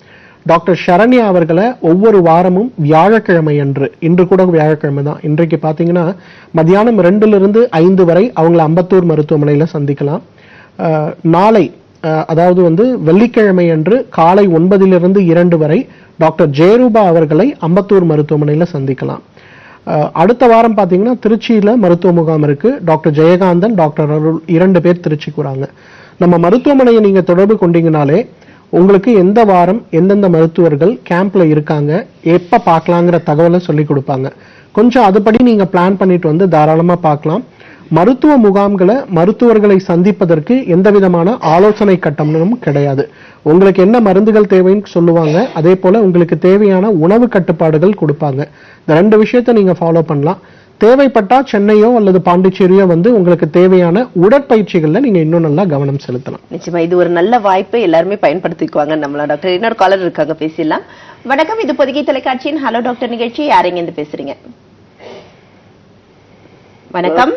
Speaker 2: டாக்டர் சரண்யா அவர்களை ஒவ்வொரு வாரமும் வியாழக்கிழமை அன்று இன்று கூட வியாழக்கிழமை தான் இன்றைக்கு பார்த்தீங்கன்னா மதியானம் ரெண்டுலேருந்து ஐந்து வரை அவங்கள அம்பத்தூர் மருத்துவமனையில் சந்திக்கலாம். நாளை அதாவது வந்து வெள்ளிக்கிழமை அன்று காலை ஒன்பதிலிருந்து இரண்டு வரை டாக்டர் ஜெயரூபா அவர்களை அம்பத்தூர் மருத்துவமனையில் சந்திக்கலாம். அடுத்த வாரம் பார்த்தீங்கன்னா திருச்சியில் மருத்துவ முகாம் இருக்குது டாக்டர் ஜெயகாந்தன் டாக்டர் அருள் இரண்டு பேர் திருச்சிக்கு வராங்க. நம்ம மருத்துவமனையை நீங்கள் தொடர்பு கொண்டீங்கனாலே உங்களுக்கு எந்த வாரம் எந்தெந்த மருத்துவர்கள் கேம்ப்ல இருக்காங்க எப்போ பார்க்கலாங்கிற தகவலை சொல்லி கொடுப்பாங்க. கொஞ்சம் அதுபடி நீங்கள் பிளான் பண்ணிட்டு வந்து தாராளமாக பார்க்கலாம். மருத்துவ முகாம்களை மருத்துவர்களை சந்திப்பதற்கு எந்த விதமான ஆலோசனை கட்டணமும் கிடையாது. உங்களுக்கு என்ன மருந்துகள் தேவைன்னு சொல்லுவாங்க அதே போல உங்களுக்கு தேவையான உணவு கட்டுப்பாடுகள் கொடுப்பாங்க. இந்த ரெண்டு விஷயத்த நீங்க ஃபாலோ பண்ணலாம். தேவைப்பட்டா சென்னையோ அல்லது பாண்டிச்சேரியோ வந்து உங்களுக்கு தேவையான உடற்பயிற்சிகள்ல நீங்க இன்னும் நல்லா கவனம் செலுத்தலாம்.
Speaker 1: நிச்சயமா இது ஒரு நல்ல வாய்ப்பை எல்லாருமே பயன்படுத்திக்குவாங்க நம்மளோட டாக்டர் இன்னொரு காலர் இருக்காங்க பேசிடலாம். வணக்கம் இது பொதுகை தொலைக்காட்சியின் ஹலோ டாக்டர் நிகழ்ச்சி. யாருங்க இருந்து பேசுறீங்க? வணக்கம்.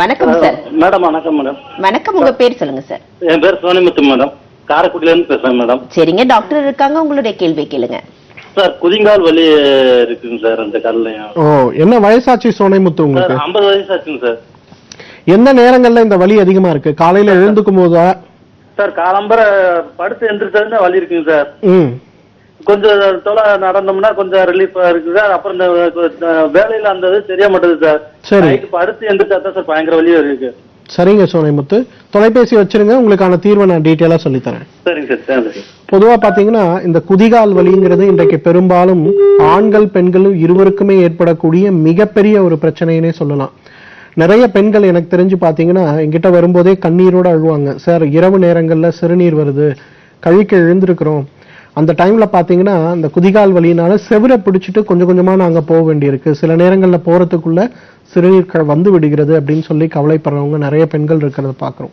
Speaker 1: வணக்கம் சார்.
Speaker 4: மேடம் வணக்கம் மேடம்.
Speaker 1: வணக்கம் உங்க பேர் சொல்லுங்க சார்.
Speaker 4: என் பேர் சோனிமுத்து மேடம். காரைக்குடியில இருந்து பேசுறேன் மேடம்.
Speaker 1: சரிங்க டாக்டர் இருக்காங்க. உங்களுடைய கேள்வி கேளுங்க.
Speaker 4: சார் குதிங்கால் வலி இருக்குங்க சார் அந்த கால்லையும்
Speaker 2: ஓ என்ன வயசாச்சு சோனைமுத்து உங்களுக்கு?
Speaker 4: ஐம்பது வயசு ஆச்சுங்க சார்.
Speaker 2: எந்த நேரங்கள்ல இந்த வலி அதிகமா இருக்கு? காலையில எழுந்துக்கும் போதா?
Speaker 4: சார் காலம்பர படுத்து எந்திரிச்சா வலி இருக்குங்க சார்.
Speaker 2: ம்.
Speaker 4: கொஞ்சம் தொலை நடந்தோம்னா கொஞ்சம் ரிலீஃபா இருக்கு சார். அப்புறம் இந்த வேலையில அந்த இது தெரிய மாட்டேங்குது சார்.
Speaker 2: சரி.
Speaker 4: நைட்டு படுத்து எந்திரிச்சா தான் சார்? பயங்கர வலியா இருக்கு.
Speaker 2: சரிங்க சோனைமுத்து. தொலைபேசி வச்சிருங்க. உங்களுக்கான தீர்வை நான் டீட்டெயிலா சொல்லித்தரேன்.
Speaker 4: சரிங்க சார். Thank you sir.
Speaker 2: பொதுவா பாத்தீங்கன்னா இந்த குதிகால் வலிங்கிறது இன்றைக்கு பெரும்பாலும் ஆண்கள் பெண்கள் இருவருக்குமே ஏற்படக்கூடிய மிகப்பெரிய ஒரு பிரச்சனைனே சொல்லலாம். நிறைய பெண்கள் எனக்கு தெரிஞ்சு பாத்தீங்கன்னா என்கிட்ட வரும்போதே கண்ணீரோட அழுவாங்க. சார் இரவு நேரங்கள்ல சிறுநீர் வருது. கழிக்க எழுந்திருக்கிறோம். அந்த டைம்ல பாத்தீங்கன்னா அந்த குதிகால் வலியினால செவிரை பிடிச்சிட்டு கொஞ்சம் கொஞ்சமா நாங்க போக வேண்டியிருக்கு. சில நேரங்கள்ல போறதுக்குள்ள சிறுநீர் க- வந்து விடுகிறது அப்படின்னு சொல்லி கவலைப்படுறவங்க நிறைய பெண்கள் இருக்கிறத பாக்குறோம்.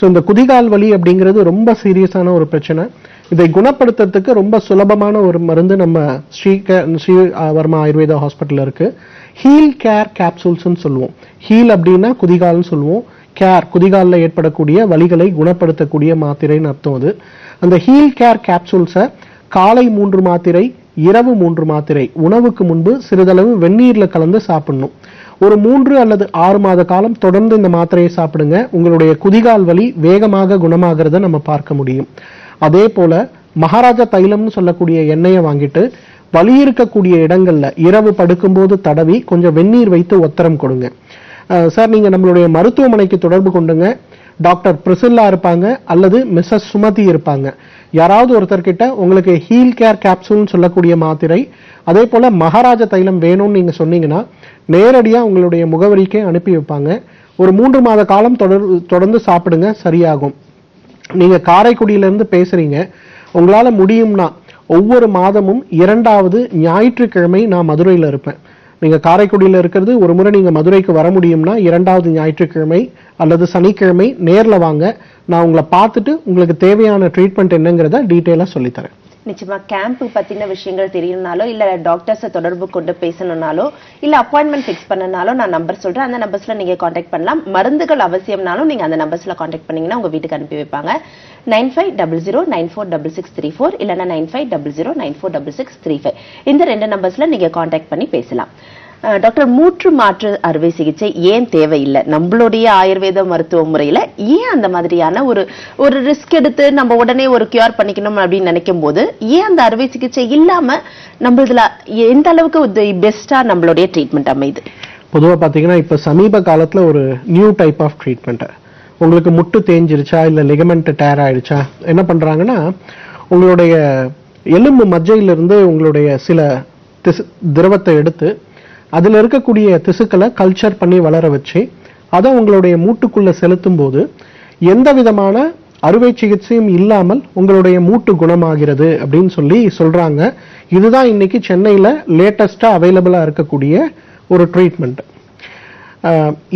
Speaker 2: ஸோ இந்த குதிகால் வலி அப்படிங்கிறது ரொம்ப சீரியஸான ஒரு பிரச்சனை. இதை குணப்படுத்துறதுக்கு ரொம்ப சுலபமான ஒரு மருந்து நம்ம ஸ்ரீ ஸ்ரீ வர்மா ஆயுர்வேதா ஹாஸ்பிட்டலில் இருக்கு. ஹீல் கேர் கேப்சூல்ஸ்னு சொல்லுவோம். ஹீல் அப்படின்னா குதிகால்னு சொல்லுவோம். கேர் குதிகாலில் ஏற்படக்கூடிய வலிகளை குணப்படுத்தக்கூடிய மாத்திரைன்னு அர்த்தம் அது. அந்த ஹீல் கேர் கேப்சூல்ஸை காலை மூன்று மாத்திரை இரவு மூன்று மாத்திரை உணவுக்கு முன்பு சிறிதளவு வெந்நீரில் கலந்து சாப்பிடணும். ஒரு மூன்று அல்லது ஆறு மாத காலம் தொடர்ந்து இந்த மாத்திரையை சாப்பிடுங்க. உங்களுடைய குதிகால் வலி வேகமாக குணமாகிறத நம்ம பார்க்க முடியும். அதே போல மகாராஜா தைலம்னு சொல்லக்கூடிய எண்ணெயை வாங்கிட்டு வலி இருக்கக்கூடிய இடங்கள்ல இரவு படுக்கும்போது தடவி கொஞ்சம் வெந்நீர் வைத்து ஒத்தரம் கொடுங்க. சார் நீங்க நம்மளுடைய மருத்துவமனைக்கு தொடர்பு கொண்டுங்க. டாக்டர் பிரிசில்லா இருப்பாங்க அல்லது மிஸ்ஸஸ் சுமதி இருப்பாங்க. யாராவது ஒருத்தர்கிட்ட உங்களுக்கு ஹீல் கேர் கேப்சூல்னு சொல்லக்கூடிய மாத்திரை அதே போல மகாராஜ தைலம் வேணும்னு நீங்க சொன்னீங்கன்னா நேரடியா உங்களுடைய முகவரிக்கே அனுப்பி வைப்பாங்க. ஒரு மூன்று மாத காலம் தொடர் தொடர்ந்து சாப்பிடுங்க சரியாகும். நீங்க காரைக்குடியில பேசுகிறீங்க பேசுறீங்க உங்களால முடியும்னா ஒவ்வொரு மாதமும் இரண்டாவது ஞாயிற்றுக்கிழமை நான் மதுரையில் இருப்பேன். நீங்கள் காரைக்குடியில் இருக்கிறது ஒரு முறை நீங்கள் மதுரைக்கு வர முடியும்னா இரண்டாவது ஞாயிற்றுக்கிழமை அல்லது சனிக்கிழமை நேரில் வாங்க. நான் உங்களை பார்த்துட்டு உங்களுக்கு தேவையான ட்ரீட்மெண்ட் என்னங்கிறத டீட்டெயிலாக சொல்லித்தரேன்.
Speaker 1: நிச்சயமா கேம்ப் பத்தின விஷயங்கள் தெரியணும்னாலோ இல்ல டாக்டர்ஸை தொடர்பு கொண்டு பேசணும்னாலோ இல்ல அப்பாயின்மெண்ட் ஃபிக்ஸ் பண்ணனாலோ நான் நம்பர் சொல்றேன். அந்த நம்பர்ஸ்ல நீங்க காண்டாக்ட் பண்ணலாம். மருந்துகள் அவசியம்னாலும் நீங்க அந்த நம்பர்ஸ்ல காண்டாக்ட் பண்ணீங்கன்னா உங்க வீட்டுக்கு அனுப்பி வைப்பாங்க. Nine five double zero nine four double six three four இல்லைனா nine five double zero nine four double six three five இந்த ரெண்டு நம்பர்ஸில் நீங்கள் காண்டாக்ட் பண்ணி பேசலாம். டாக்டர் மூற்று மாற்று அறுவை சிகிச்சை ஏன் தேவையில்லை? நம்மளுடைய ஆயுர்வேத மருத்துவ முறையில் ஏன் அந்த மாதிரியான ஒரு ஒரு ரிஸ்க் எடுத்து நம்ம உடனே ஒரு கியூர் பண்ணிக்கணும் அப்படின்னு நினைக்கும் போது ஏன் அந்த அறுவை சிகிச்சை இல்லாமல் நம்ம இதில் எந்த அளவுக்கு பெஸ்ட்டாக நம்மளுடைய ட்ரீட்மெண்ட் அமையுது?
Speaker 2: பொதுவாக பார்த்தீங்கன்னா இப்போ சமீப காலத்தில் ஒரு நியூ டைப் ஆஃப் ட்ரீட்மெண்ட் உங்களுக்கு முட்டு தேஞ்சிருச்சா இல்லை லிகமெண்ட் டேர் ஆயிடுச்சா என்ன பண்ணுறாங்கன்னா உங்களுடைய எலும்பு மஜ்ஜையிலிருந்து உங்களுடைய சில திசு திரவத்தை எடுத்து அதில் இருக்கக்கூடிய திசுக்களை கல்ச்சர் பண்ணி வளர வச்சு அதை உங்களுடைய மூட்டுக்குள்ளே செலுத்தும் போது எந்த விதமான அறுவை சிகிச்சையும் இல்லாமல் உங்களுடைய மூட்டு குணமாகிறது அப்படின்னு சொல்லி சொல்கிறாங்க இதுதான் இன்னைக்கு சென்னையில் லேட்டஸ்ட்டாக அவைலபிளாக இருக்கக்கூடிய ஒரு ட்ரீட்மெண்ட்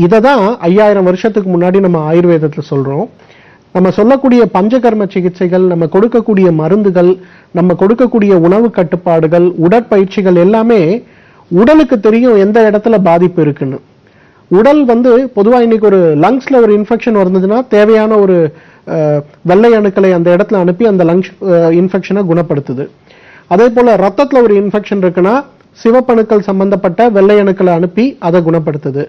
Speaker 2: இதை தான் ஐயாயிரம் வருஷத்துக்கு முன்னாடி நம்ம ஆயுர்வேதத்தில் சொல்கிறோம் நம்ம சொல்லக்கூடிய பஞ்சகர்ம சிகிச்சைகள் நம்ம கொடுக்கக்கூடிய மருந்துகள் நம்ம கொடுக்கக்கூடிய உணவு கட்டுப்பாடுகள் உடற்பயிற்சிகள் எல்லாமே உடலுக்கு தெரியும் எந்த இடத்துல பாதிப்பு இருக்குன்னு. உடல் வந்து பொதுவாக இன்னைக்கு ஒரு லங்ஸில் ஒரு இன்ஃபெக்ஷன் வந்ததுன்னா தேவையான ஒரு வெள்ளை அணுக்களை அந்த இடத்துல அனுப்பி அந்த லங்ஸ் இன்ஃபெக்ஷனை குணப்படுத்துது. அதே போல் ரத்தத்தில் ஒரு இன்ஃபெக்ஷன் இருக்குன்னா சிவப்பணுக்கள் சம்பந்தப்பட்ட வெள்ளை அணுக்களை அனுப்பி அதை குணப்படுத்துது.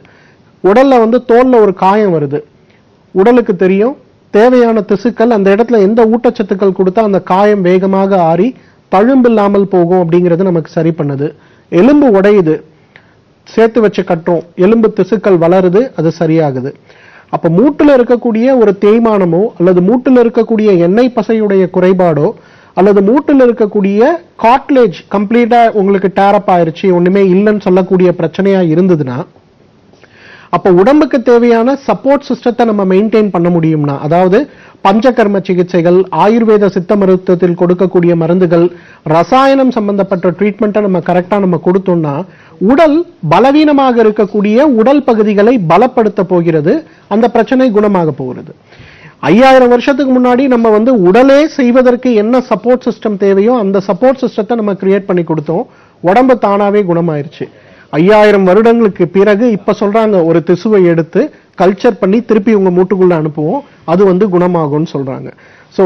Speaker 2: உடலில் வந்து தோலில் ஒரு காயம் வருது. உடலுக்கு தெரியும். தேவையான திசுக்கள் அந்த இடத்துல எந்த ஊட்டச்சத்துக்கள் கொடுத்தா அந்த காயம் வேகமாக ஆறி தழும்பில்லாமல் போகும் அப்படிங்கிறது நமக்கு சரி பண்ணுது. எலும்பு உடையுது. சேர்த்து வச்சு கட்டுறோம் எலும்பு திசுக்கள் வளருது அது சரியாகுது. அப்ப மூட்டில் இருக்கக்கூடிய ஒரு தேய்மானமோ அல்லது மூட்டில் இருக்கக்கூடிய எண்ணெய் பசையுடைய குறைபாடோ அல்லது மூட்டில் இருக்கக்கூடிய காட்லேஜ் கம்ப்ளீட்டா உங்களுக்கு டேரப் ஆயிருச்சு ஒண்ணுமே இல்லைன்னு சொல்லக்கூடிய பிரச்சனையா இருந்ததுன்னா அப்போ உடம்புக்கு தேவையான சப்போர்ட் சிஸ்டத்தை நம்ம மெயின்டைன் பண்ண முடியும்னா அதாவது பஞ்சகர்ம சிகிச்சைகள் ஆயுர்வேத சித்த மருத்துவத்தில் கொடுக்கக்கூடிய மருந்துகள் ரசாயனம் சம்பந்தப்பட்ட ட்ரீட்மெண்ட்டை நம்ம கரெக்டாக நம்ம கொடுத்தோம்னா உடல் பலவீனமாக இருக்கக்கூடிய உடல் பகுதிகளை பலப்படுத்த போகிறது அந்த பிரச்சனை குணமாக போகிறது. ஐயாயிரம் வருஷத்துக்கு முன்னாடி நம்ம வந்து உடலே செய்வதற்கு என்ன சப்போர்ட் சிஸ்டம் தேவையோ அந்த சப்போர்ட் சிஸ்டத்தை நம்ம கிரியேட் பண்ணி கொடுத்தோம். உடம்பு தானாவே குணமாயிருச்சு. ஐயாயிரம் வருடங்களுக்கு பிறகு இப்ப சொல்றாங்க ஒரு திசுவை எடுத்து கல்ச்சர் பண்ணி திருப்பி உங்க மூட்டுக்குள்ள அனுப்புவோம். அது வந்து குணமாகும்னு சொல்றாங்க. சோ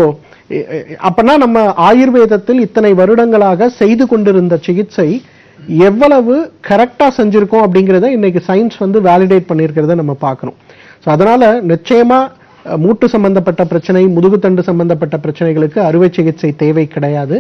Speaker 2: அப்பனா நம்ம ஆயுர்வேதத்தில் இத்தனை வருடங்களாக செய்து கொண்டிருந்த சிகிச்சை எவ்வளவு கரெக்டா செஞ்சிருக்கோம் அப்படிங்கிறத இன்னைக்கு சயின்ஸ் வந்து வேலிடேட் பண்ணியிருக்கிறத நம்ம பார்க்கணும். ஸோ அதனால நிச்சயமா மூட்டு சம்பந்தப்பட்ட பிரச்சனை முதுகுத்தண்டு சம்பந்தப்பட்ட பிரச்சனைகளுக்கு அறுவை சிகிச்சை தேவை கிடையாது.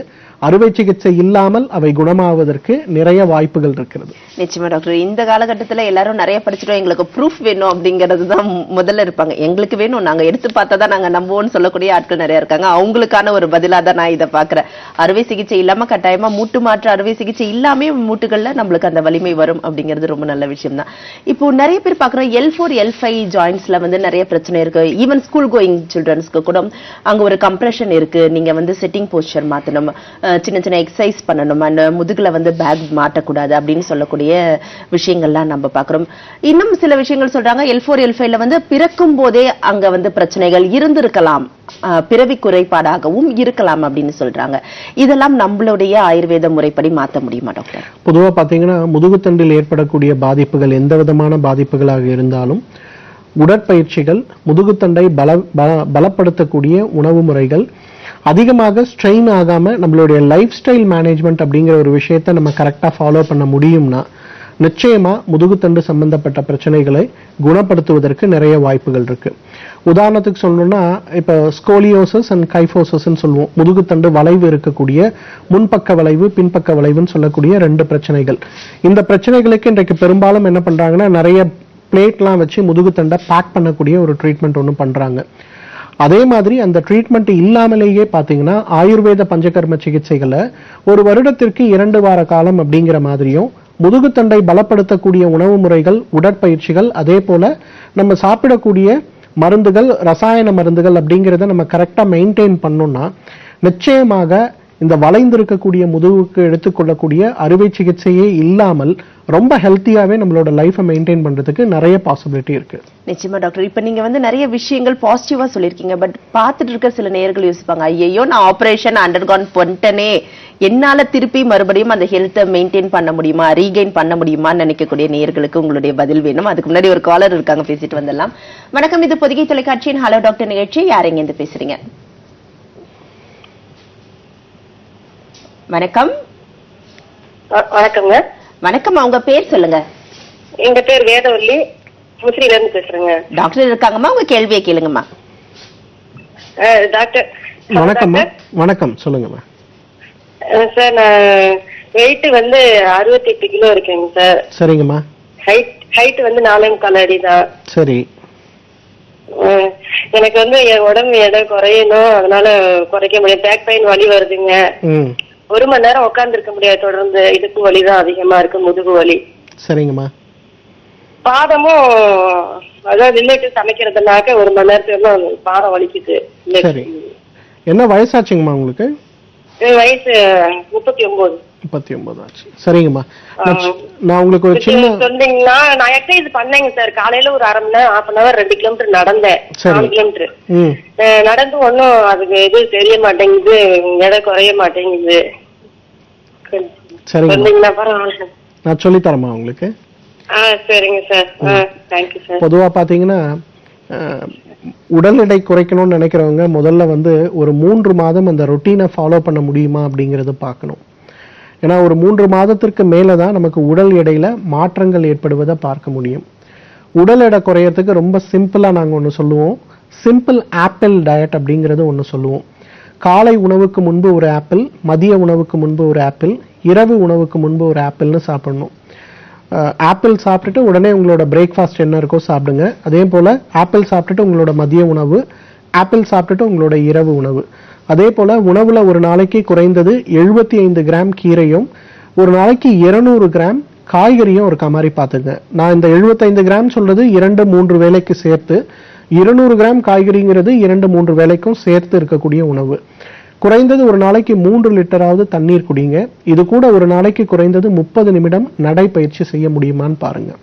Speaker 2: அறுவை சிகிச்சை இல்லாமல் அவை குணமாவதற்கு நிறைய வாய்ப்புகள் இருக்கிறது.
Speaker 1: நிச்சயமா டாக்டர். இந்த காலகட்டத்தில் எல்லாரும் நிறைய படிச்சிட்டோம். எங்களுக்கு ப்ரூஃப் வேணும் அப்படிங்கிறது தான் முதல்ல இருப்பாங்க. எங்களுக்கு வேணும். நாங்கள் எடுத்து பார்த்தா தான் நாங்கள் நம்புவோம்னு சொல்லக்கூடிய ஆட்கள் நிறைய இருக்காங்க. அவங்களுக்கான ஒரு பதிலாக தான் நான் இதை பார்க்குறேன். அறுவை சிகிச்சை இல்லாமல் கட்டாயமாக மூட்டு மாற்று அறுவை சிகிச்சை இல்லாமே மூட்டுகளில் நம்மளுக்கு அந்த வலிமை வரும் அப்படிங்கிறது ரொம்ப நல்ல விஷயம் தான். இப்போ நிறைய பேர் பார்க்குறோம். எல் ஃபோர் எல் ஃபைவ் ஜாயின்ஸில் வந்து நிறைய பிரச்சனை இருக்குது ஈவன் ஸ்கூல் கோயிங் சில்ட்ரன்ஸ்க்கு கூட அங்கே ஒரு கம்ப்ரெஷன் இருக்குது நீங்கள் வந்து செட்டிங் போஸ்டர் மாற்றணும் சின்ன சின்ன எக்ஸசைஸ் பண்ணணும். அந்த முதுகில் வந்து பேக் மாட்டக்கூடாது அப்படின்னு சொல்லக்கூடிய விஷயங்கள்லாம் நம்ம பார்க்குறோம். இன்னும் சில விஷயங்கள் சொல்கிறாங்க எல் ஃபோர் எல் ஃபைவ்ல வந்து பிறக்கும் போதே அங்கே வந்து பிரச்சனைகள் இருந்திருக்கலாம். பிறவி குறைபாடாகவும் இருக்கலாம் அப்படின்னு சொல்றாங்க. இதெல்லாம் நம்மளுடைய ஆயுர்வேத முறைப்படி மாத்த முடியுமா டாக்டர்
Speaker 2: பொதுவா பாத்தீங்கன்னா முதுகுத்தண்டில் ஏற்படக்கூடிய பாதிப்புகள் எந்த விதமான பாதிப்புகளாக இருந்தாலும் உடற்பயிற்சிகள் முதுகுத்தண்டை பல பல- பலப்படுத்தக்கூடிய உணவு முறைகள் அதிகமாக ஸ்ட்ரெயின் ஆகாமல் நம்மளுடைய லைஃப் ஸ்டைல் மேனேஜ்மெண்ட் அப்படிங்கிற ஒரு விஷயத்தை நம்ம கரெக்டாக ஃபாலோ பண்ண முடியும்னா நிச்சயமாக முதுகுத்தண்டு சம்பந்தப்பட்ட பிரச்சனைகளை குணப்படுத்துவதற்கு நிறைய வாய்ப்புகள் இருக்குது உதாரணத்துக்கு சொல்லணும்னா இப்போ ஸ்கோலியோசஸ் அண்ட் கைஃபோசஸ்ன்னு சொல்லுவோம். முதுகுத்தண்டு வளைவு இருக்கக்கூடிய முன்பக்க வளைவு பின்பக்க வளைவுன்னு சொல்லக்கூடிய ரெண்டு பிரச்சனைகள். இந்த பிரச்சனைகளுக்கு இன்றைக்கு பெரும்பாலும் என்ன பண்ணுறாங்கன்னா நிறைய பிளேட்லாம் வச்சு முதுகுத்தண்டை பேக் பண்ணக்கூடிய ஒரு ட்ரீட்மெண்ட் ஒன்று பண்ணுறாங்க அதே மாதிரி அந்த ட்ரீட்மெண்ட் இல்லாமலேயே பார்த்தீங்கன்னா ஆயுர்வேத பஞ்சகர்ம சிகிச்சைகளை ஒரு வருடத்திற்கு இரண்டு வார காலம் அப்படிங்கிற மாதிரியும் முதுகுத்தண்டை பலப்படுத்தக்கூடிய உணவு முறைகள் உடற்பயிற்சிகள் அதே போல நம்ம சாப்பிடக்கூடிய மருந்துகள் ரசாயன மருந்துகள் அப்படிங்கிறத நம்ம கரெக்டாக மெயின்டைன் பண்ணோம்னா நிச்சயமாக இந்த வளைந்திருக்கக்கூடிய முதுகுக்கு எடுத்துக்கொள்ளக்கூடிய அறுவை சிகிச்சையே இல்லாமல் ரொம்ப ஹெல்த்தியாவே நம்மளோட லைஃபை மெயின்டைன் பண்ணுறதுக்கு நிறைய பாசிபிலிட்டி இருக்கு.
Speaker 1: நிச்சயமா டாக்டர் இப்ப நீங்க வந்து நிறைய விஷயங்கள் பாசிட்டிவா சொல்லியிருக்கீங்க. பட் பார்த்துட்டு இருக்க சில நேர்கள் யோசிப்பாங்க ஐயோ நான் ஆபரேஷன் அண்டர்கான் பண்ணிட்டனே. என்னால திருப்பி மறுபடியும் அந்த ஹெல்த்தை மெயின்டைன் பண்ண முடியுமா? ரீகெயின் பண்ண முடியுமான்னு நினைக்கக்கூடிய நேயர்களுக்கு உங்களுடைய பதில் வேணும். அதுக்கு முன்னாடி ஒரு காலர் இருக்காங்க பேசிட்டு வந்துடலாம். வணக்கம் இது பொதிகை தொலைக்காட்சியின் ஹலோ டாக்டர் நிகழ்ச்சி. யாருங்க இருந்து பேசுறீங்க? வணக்கம்.
Speaker 6: வ- வணக்கங்க
Speaker 1: வணக்கம் உங்க பேர் சொல்லுங்க.
Speaker 6: எங்க பேர் வேதவல்லி. முசிறில இருந்து பேசுறேங்க.
Speaker 1: டாக்டர் இருக்காங்கம்மா? உங்க கேள்வியை கேளுங்கம்மா.
Speaker 6: டாக்டர்.
Speaker 2: வணக்கம்மா. வணக்கம். சொல்லுங்கம்மா.
Speaker 6: சார் நான் வெயிட் வந்து அறுபத்தி எட்டு கிலோ இருக்கேங்க சார்.
Speaker 2: சரிங்கம்மா.
Speaker 6: ஹைட் ஹைட் வந்து நாலே முக்கால் அடி தான்.
Speaker 2: சரி.
Speaker 6: எனக்கு வந்து என் உடம்பு எடை குறையணும். அதனால குறைக்க முடியும் பேக் பெயின் வலி வருதுங்க. ஒரு மணி நேரம் உட்கார்ந்து இருக்க முடியாது. தொடர்ந்து இடுப்பு வலி தான் அதிகமா இருக்கு முதுகு வலி.
Speaker 2: சரிங்கம்மா.
Speaker 6: பாதமும் அதாவது நின்றுட்டு சமைக்கிறதுனாக்க ஒரு மணி நேரத்துக்கு பாதம் வலிக்குது.
Speaker 2: சரி. என்ன வயசாச்சுங்கம்மா உங்களுக்கு?
Speaker 6: வயசு முப்பத்தி ஒன்பது
Speaker 2: முப்பத்தி ஒன்பது ஆச்சு. சரிங்கம்மா. நான் உங்களுக்கு ஒரு சின்ன
Speaker 6: சொன்னீங்கன்னா நான் எக்ஸசைஸ் பண்ணேங்க சார் காலையில ஒரு அரை மணி நேரம் ஹாஃப் அன் ஹவர் ரெண்டு கிலோமீட்டர் நடந்தேன். நாலு கிலோமீட்டர் நடந்து ஒன்றும் அதுக்கு இது தெரிய மாட்டேங்குது. எடை குறைய மாட்டேங்குது. பரவாயில்ல.
Speaker 2: நான் சொல்லித்தரேம்மா உங்களுக்கு.
Speaker 6: ஆ சரிங்க சார் தேங்க்யூ சார்
Speaker 2: பொதுவா பாத்தீங்கன்னா அஹ், உடல் எடை குறைக்கணும்னு நினைக்கிறவங்க முதல்ல வந்து ஒரு மூன்று மாதம் அந்த ரொட்டீனை ஃபாலோ பண்ண முடியுமா அப்படிங்கறத பார்க்கணும். ஏன்னா ஒரு மூன்று மாதத்திற்கு மேலே தான் நமக்கு உடல் எடையில் மாற்றங்கள் ஏற்படுவதை பார்க்க முடியும். உடல் எடை குறையறதுக்கு ரொம்ப சிம்பிளாக நாங்கள் ஒன்று சொல்லுவோம். சிம்பிள் ஆப்பிள் டயட் அப்படிங்கிறது ஒன்று சொல்லுவோம். காலை உணவுக்கு முன்பு ஒரு ஆப்பிள் மதிய உணவுக்கு முன்பு ஒரு ஆப்பிள் இரவு உணவுக்கு முன்பு ஒரு ஆப்பிள்னு சாப்பிடணும். ஆப்பிள் சாப்பிட்டுட்டு உடனே உங்களோட பிரேக்ஃபாஸ்ட் என்ன இருக்கோ சாப்பிடுங்க. அதே போல் ஆப்பிள் சாப்பிட்டுட்டு உங்களோட மதிய உணவு ஆப்பிள் சாப்பிட்டுட்டு உங்களோட இரவு உணவு. அதே போல் உணவில் ஒரு நாளைக்கு குறைந்தது எழுபத்தி ஐந்து கிராம் கீரையும் ஒரு நாளைக்கு இருநூறு கிராம் காய்கறியும் ஒரு மாதிரி பார்த்துங்க. நான் இந்த 75 கிராம் சொல்றது இரண்டு மூன்று வேலைக்கு சேர்த்து இருநூறு கிராம் காய்கறிங்கிறது இரண்டு மூன்று வேலைக்கும் சேர்த்து இருக்கக்கூடிய உணவு. குறைந்தது ஒரு நாளைக்கு மூன்று லிட்டராவது தண்ணீர் குடிங்க. இது கூட ஒரு நாளைக்கு குறைந்தது முப்பது நிமிடம் நடைப்பயிற்சி செய்ய முடியுமான்னு பாருங்க.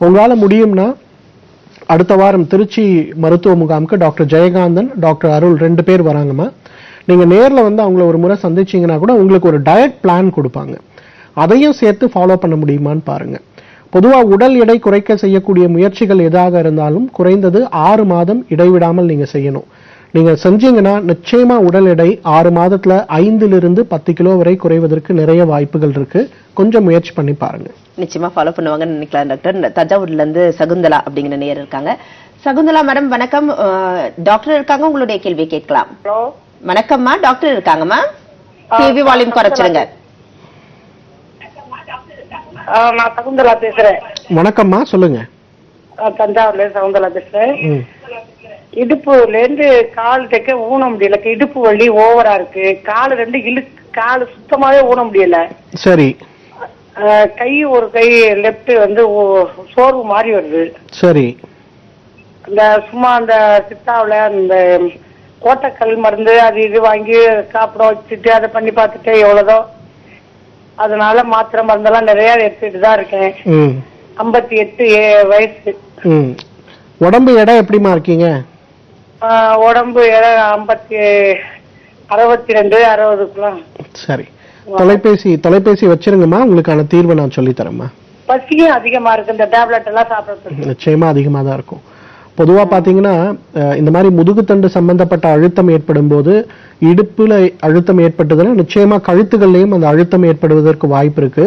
Speaker 2: உங்களால முடியும்னா அடுத்த வாரம் திருச்சி மருத்துவ முகாமுக்கு டாக்டர் ஜெயகாந்தன் டாக்டர் அருள் ரெண்டு பேர் வராங்கம்மா. நீங்க நேர்ல வந்து அவங்கள ஒரு முறை சந்திச்சீங்கன்னா கூட உங்களுக்கு ஒரு டயட் பிளான் கொடுப்பாங்க. அதையும் சேர்த்து ஃபாலோ பண்ண முடியுமான்னு பாருங்க. பொதுவா உடல் எடை குறைக்க செய்யக்கூடிய முயற்சிகள் எதாக இருந்தாலும் குறைந்தது ஆறு மாதம் இடைவிடாமல் நீங்க செய்யணும். நீங்க செஞ்சீங்கன்னா நிச்சயமா உடல் எடை ஆறு மாதத்துல ஐந்திலிருந்து பத்து கிலோ வரை குறைவதற்கு நிறைய வாய்ப்புகள் இருக்கு. கொஞ்சம் முயற்சி பண்ணி பாருங்க.
Speaker 1: நிச்சயமா ஃபாலோ பண்ணுவாங்கன்னு நினைக்கலாம் டாக்டர் இந்த தஞ்சாவூர்ல இருந்து சகுந்தலா அப்படிங்கிற நேயர் இருக்காங்க. சகுந்தலா மேடம் வணக்கம். டாக்டர் இருக்காங்க உங்களுடைய கேள்வி கேட்கலாம்.
Speaker 7: ஹலோ.
Speaker 1: வணக்கம்மா. டாக்டர் இருக்காங்கம்மா? டிவி வால்யூம் குறைச்சிருங்க
Speaker 7: நான் சகுந்தலா பேசுறேன்.
Speaker 2: வணக்கம்மா சொல்லுங்க.
Speaker 7: தஞ்சாவூர்ல இருந்து சகுந்தலா பேசுறேன். இடுப்புல இருந்து கால் தைக்க ஊன முடியல. இடுப்பு வலி ஓவரா இருக்கு. கால் ரெண்டு இழு கால் சுத்தமாவே ஊன முடியல.
Speaker 2: சரி.
Speaker 7: கை ஒரு கை லெஃப்ட் வந்து சோர்வு மாதிரி வருது.
Speaker 2: சரி.
Speaker 7: அந்த சும்மா அந்த சித்தாவுல அந்த கோட்டக்கல் மருந்து அது இது வாங்கி சாப்பிட வச்சுட்டு அதை பண்ணி பார்த்துட்டு எவ்வளவுதோ அதனால மாத்திரை மருந்தெல்லாம் நிறைய எடுத்துட்டு தான் இருக்கேன். ஐம்பத்தி எட்டு வயசு.
Speaker 2: உடம்பு எடை எப்படிமா இருக்கீங்க?
Speaker 7: உடம்பு ஐம்பத்தி அறுபத்தி ரெண்டு அறுபதுக்குள்ள.
Speaker 2: சரி. தொலைபேசி தொலைபேசி வச்சிருங்கம்மா. உங்களுக்கான தீர்வை நான் சொல்லித் தரேம்மா.
Speaker 7: பசியும் அதிகமா இருக்கு. இந்த டேப்லெட் எல்லாம் சாப்பிடுறது
Speaker 2: நிச்சயமா அதிகமாக தான் இருக்கும். பொதுவாக பார்த்தீங்கன்னா இந்த மாதிரி முதுகுத்தண்டு சம்பந்தப்பட்ட அழுத்தம் ஏற்படும் போது இடுப்பில் அழுத்தம் ஏற்பட்டதுன்னா நிச்சயமாக கழுத்துகள்லையும் அந்த அழுத்தம் ஏற்படுவதற்கு வாய்ப்பு இருக்கு.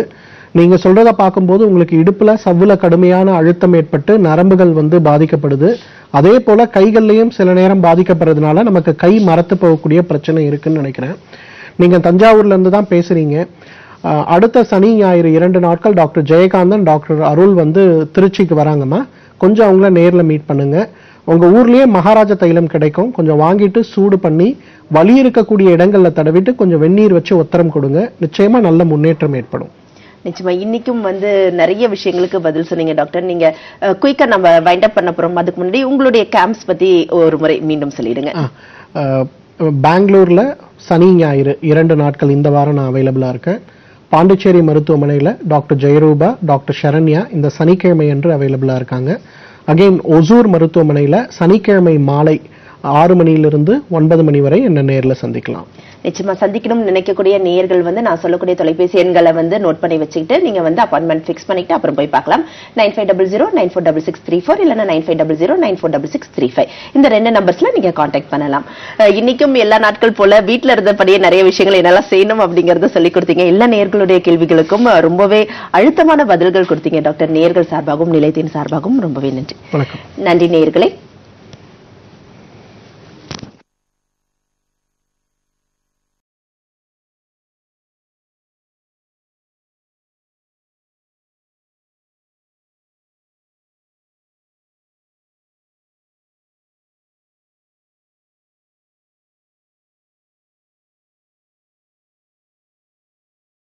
Speaker 2: நீங்கள் சொல்றத பார்க்கும்போது உங்களுக்கு இடுப்பில் சவ்வுல கடுமையான அழுத்தம் ஏற்பட்டு நரம்புகள் வந்து பாதிக்கப்படுது. அதே போல கைகள்லையும் சில நேரம் பாதிக்கப்படுறதுனால நமக்கு கை மரத்து போகக்கூடிய பிரச்சனை இருக்குன்னு நினைக்கிறேன். நீங்கள் தஞ்சாவூர்ல இருந்து தான் பேசுறீங்க. அடுத்த சனி ஞாயிறு இரண்டு நாட்கள் டாக்டர் ஜெயகாந்தன் டாக்டர் அருள் வந்து திருச்சிக்கு வராங்கம்மா. கொஞ்சம் அவங்கள நேர்ல மீட் பண்ணுங்க. உங்க ஊர்லயே மகாராஜா தைலம் கிடைக்கும். கொஞ்சம் வாங்கிட்டு சூடு பண்ணி வலி இருக்கக்கூடிய இடங்கள்ல தடவிட்டு கொஞ்சம் வெந்நீர் வச்சு உத்தரம் கொடுங்க. நிச்சயமா நல்ல முன்னேற்றம் ஏற்படும்.
Speaker 1: நிச்சயமா. இன்னைக்கும் வந்து நிறைய விஷயங்களுக்கு பதில் சொன்னீங்க டாக்டர். நீங்க குயிக்கா நம்ம வைண்ட் அப் பண்ண போறோம். அதுக்கு முன்னாடி உங்களுடைய கேம்ப்ஸ் பத்தி ஒரு முறை மீண்டும் சொல்லிடுங்க.
Speaker 2: பெங்களூர்ல சனி ஞாயிறு இரண்டு நாட்கள் இந்த வாரம் நான் அவைலபிளா இருக்கேன். பாண்டிச்சேரி மருத்துவமனையில் டாக்டர் ஜெயரூபா டாக்டர் சரண்யா இந்த சனிக்கிழமை என்று அவைலபிளாக இருக்காங்க. அகைன் ஒசூர் மருத்துவமனையில் சனிக்கிழமை மாலை ஆறு மணியிலிருந்து ஒன்பது மணி வரை என்னை நேரில் சந்திக்கலாம்.
Speaker 1: நிச்சயமா சந்திக்கணும்னு நினைக்கக்கூடிய நேயர்கள் வந்து நான் சொல்லக்கூடிய தொலைபேசி எண்களை வந்து நோட் பண்ணி வச்சுக்கிட்டு நீங்க வந்து அப்பாயின்மெண்ட் ஃபிக்ஸ் பண்ணிட்டு அப்புறம் போய் பார்க்கலாம். Nine five double zero nine four double six three four இல்லைன்னா nine five double zero nine four double six three five. இந்த ரெண்டு நம்பர்ஸ்ல நீங்க காண்டாக்ட் பண்ணலாம். இன்னைக்கும் எல்லா நாட்கள் போல வீட்ல இருந்தபடியே நிறைய விஷயங்கள் என்னெல்லாம் செய்யணும் அப்படிங்கறத சொல்லி கொடுத்தீங்க. எல்லா நேயர்களுடைய கேள்விகளுக்கும் ரொம்பவே அழுத்தமான பதில்கள் கொடுத்தீங்க. டாக்டர் நேயர்கள் சார்பாகவும் நிலையத்தின் சார்பாகவும் ரொம்பவே நன்றி. நன்றி நேயர்களே.